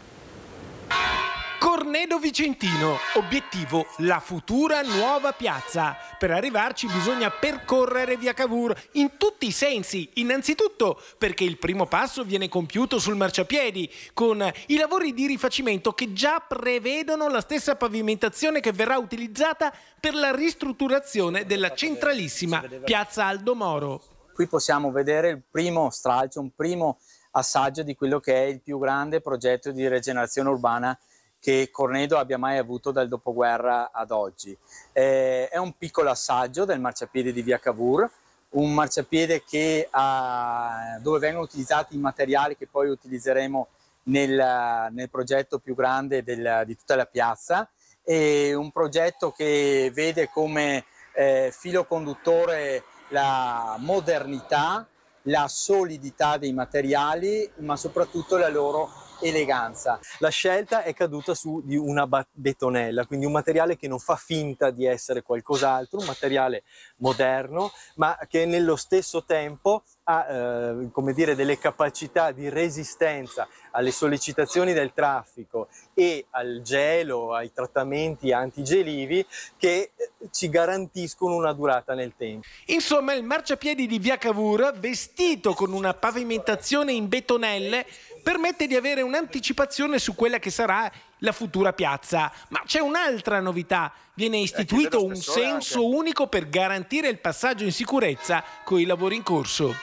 S6: Cornedo Vicentino, obiettivo la futura nuova piazza. Per arrivarci bisogna percorrere via Cavour in tutti i sensi. Innanzitutto perché il primo passo viene compiuto sul marciapiedi con i lavori di rifacimento che già prevedono la stessa pavimentazione che verrà utilizzata per la ristrutturazione della centralissima piazza Aldo Moro.
S46: Qui possiamo vedere il primo stralcio, un primo assaggio di quello che è il più grande progetto di rigenerazione urbana che Cornedo abbia mai avuto dal dopoguerra ad oggi. Eh, è un piccolo assaggio del marciapiede di Via Cavour, un marciapiede che, uh, dove vengono utilizzati i materiali che poi utilizzeremo nel, nel progetto più grande del, di tutta la piazza e un progetto che vede come eh, filo conduttore la modernità, la solidità dei materiali, ma soprattutto la loro eleganza.
S30: La scelta è caduta su di una betonella, quindi un materiale che non fa finta di essere qualcos'altro, un materiale moderno, ma che nello stesso tempo ha eh, come dire, delle capacità di resistenza alle sollecitazioni del traffico e al gelo, ai trattamenti antigelivi che eh, ci garantiscono una durata nel tempo.
S47: Insomma, il marciapiedi di Via Cavour, vestito con una pavimentazione in betonelle, permette di avere un'anticipazione su quella che sarà la futura piazza. Ma c'è un'altra novità. Viene eh, istituito un senso anche. unico per garantire il passaggio in sicurezza con i lavori in corso.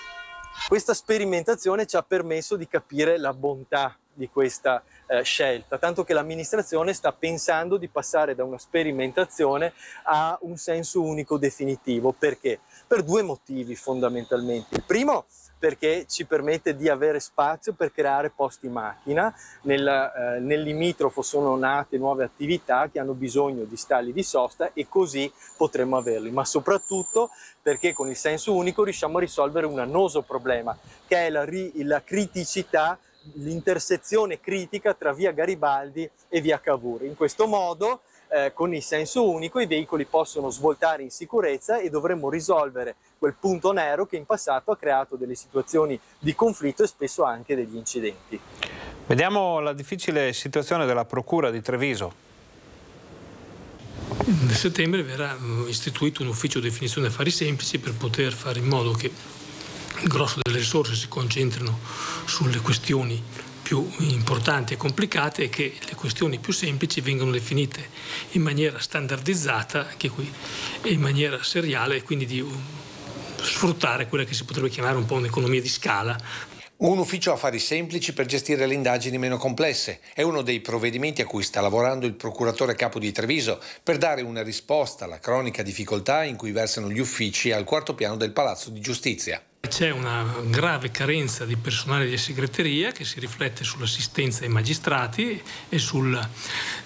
S30: Questa sperimentazione ci ha permesso di capire la bontà di questa eh, scelta, tanto che l'amministrazione sta pensando di passare da una sperimentazione a un senso unico definitivo. Perché? Per due motivi fondamentalmente. Il primo perché ci permette di avere spazio per creare posti macchina. Nel, eh, nel limitrofo sono nate nuove attività che hanno bisogno di stalli di sosta e così potremmo averli, ma soprattutto perché con il senso unico riusciamo a risolvere un annoso problema, che è la, la criticità l'intersezione critica tra via Garibaldi e via Cavour. In questo modo eh, con il senso unico i veicoli possono svoltare in sicurezza e dovremmo risolvere quel punto nero che in passato ha creato delle situazioni di conflitto e spesso anche degli incidenti.
S1: Vediamo la difficile situazione della Procura di Treviso.
S48: Nel settembre verrà eh, istituito un ufficio di definizione affari semplici per poter fare in modo che il grosso delle risorse si concentrino sulle questioni più importanti e complicate e che le questioni più semplici vengano definite in maniera standardizzata, anche qui, e in maniera seriale, quindi di sfruttare quella che si potrebbe chiamare un po' un'economia di scala
S49: un ufficio affari semplici per gestire le indagini meno complesse è uno dei provvedimenti a cui sta lavorando il procuratore capo di Treviso per dare una risposta alla cronica difficoltà in cui versano gli uffici al quarto piano del Palazzo di Giustizia.
S48: C'è una grave carenza di personale di segreteria che si riflette sull'assistenza ai magistrati e sul,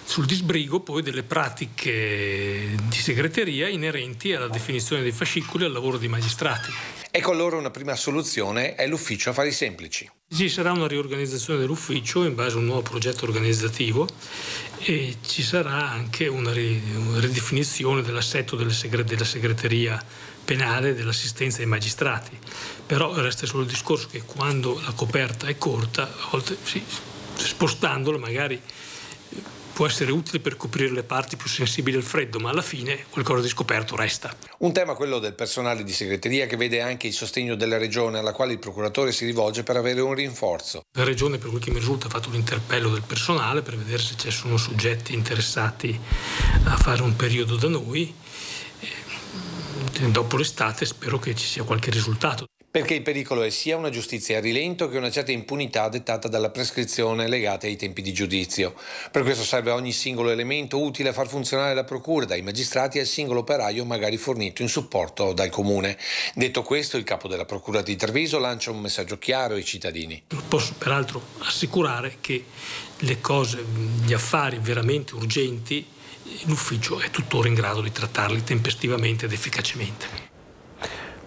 S48: sul, disbrigo poi delle pratiche di segreteria inerenti alla definizione dei fascicoli e al lavoro dei magistrati.
S49: Ecco allora una prima soluzione è l'ufficio affari semplici.
S48: Ci sarà una riorganizzazione dell'ufficio in base a un nuovo progetto organizzativo e ci sarà anche una, ridefinizione dell'assetto della segreteria penale dell'assistenza ai magistrati. Però resta solo il discorso che quando la coperta è corta, a volte sì, spostandola magari può essere utile per coprire le parti più sensibili al freddo, ma alla fine qualcosa di scoperto resta.
S49: Un tema quello del personale di segreteria che vede anche il sostegno della regione alla quale il procuratore si rivolge per avere un rinforzo.
S48: La regione, per quel che mi risulta, ha fatto l'interpello del personale per vedere se ci sono soggetti interessati a fare un periodo da noi. Dopo l'estate spero che ci sia qualche risultato
S49: perché il pericolo è sia una giustizia a rilento che una certa impunità dettata dalla prescrizione legata ai tempi di giudizio. Per questo serve ogni singolo elemento utile a far funzionare la procura, dai magistrati al singolo operaio magari fornito in supporto dal comune. Detto questo, il capo della procura di Treviso lancia un messaggio chiaro ai cittadini.
S48: Posso peraltro assicurare che le cose, gli affari veramente urgenti, l'ufficio è tuttora in grado di trattarli tempestivamente ed efficacemente.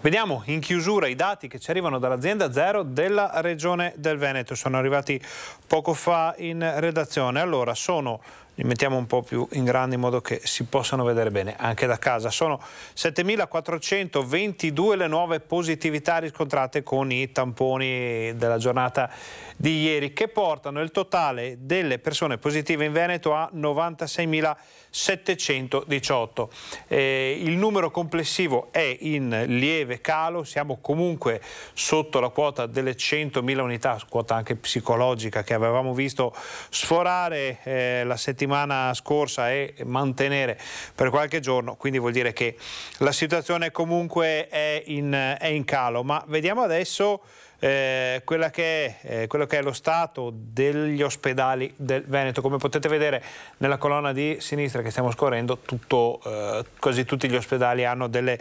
S1: Vediamo in chiusura i dati che ci arrivano dall'azienda Zero della Regione del Veneto. Sono arrivati poco fa in redazione. Allora, sono li mettiamo un po' più in grande in modo che si possano vedere bene anche da casa. Sono 7.422 le nuove positività riscontrate con i tamponi della giornata di ieri che portano il totale delle persone positive in Veneto a 96.718. Eh, il numero complessivo è in lieve calo, siamo comunque sotto la quota delle 100.000 unità, quota anche psicologica che avevamo visto sforare eh, la settimana scorsa e mantenere per qualche giorno, quindi vuol dire che la situazione comunque è in, è in calo. Ma vediamo adesso eh, che è, eh, quello che è lo stato degli ospedali del Veneto. Come potete vedere nella colonna di sinistra che stiamo scorrendo, tutto, eh, quasi tutti gli ospedali hanno delle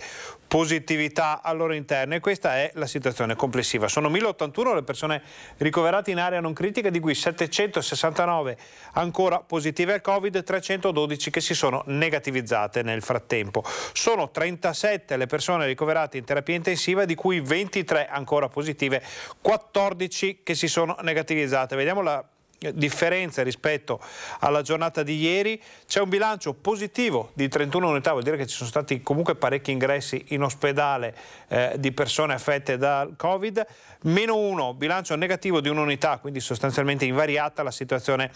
S1: positività al loro interno e questa è la situazione complessiva. Sono 1081 le persone ricoverate in area non critica, di cui 769 ancora positive al Covid, 312 che si sono negativizzate nel frattempo. Sono 37 le persone ricoverate in terapia intensiva, di cui 23 ancora positive, 14 che si sono negativizzate. Vediamo la differenza rispetto alla giornata di ieri. C'è un bilancio positivo di 31 unità, vuol dire che ci sono stati comunque parecchi ingressi in ospedale eh, di persone affette dal Covid. Meno uno, bilancio negativo di un'unità, quindi sostanzialmente invariata la situazione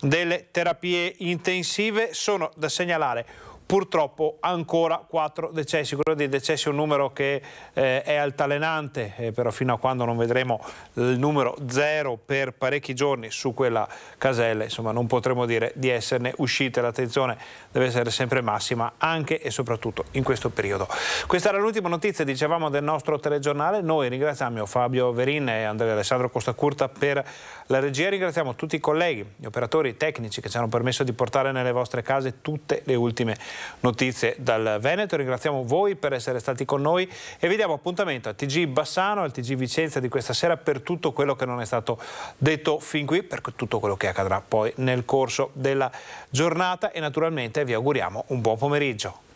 S1: delle terapie intensive. Sono da segnalare purtroppo ancora 4 decessi. Quello dei decessi è un numero che eh, è altalenante, eh, però fino a quando non vedremo il numero zero per parecchi giorni su quella casella, insomma non potremo dire di esserne uscite. L'attenzione deve essere sempre massima anche e soprattutto in questo periodo. Questa era l'ultima notizia, dicevamo, del nostro telegiornale. Noi ringraziamo Fabio Verin e Andrea Alessandro Costacurta per la regia. Ringraziamo tutti i colleghi, gli operatori tecnici che ci hanno permesso di portare nelle vostre case tutte le ultime notizie dal Veneto. Ringraziamo voi per essere stati con noi e vi diamo appuntamento a TG Bassano, al TG Vicenza di questa sera per tutto quello che non è stato detto fin qui, per tutto quello che accadrà poi nel corso della giornata e naturalmente vi auguriamo un buon pomeriggio.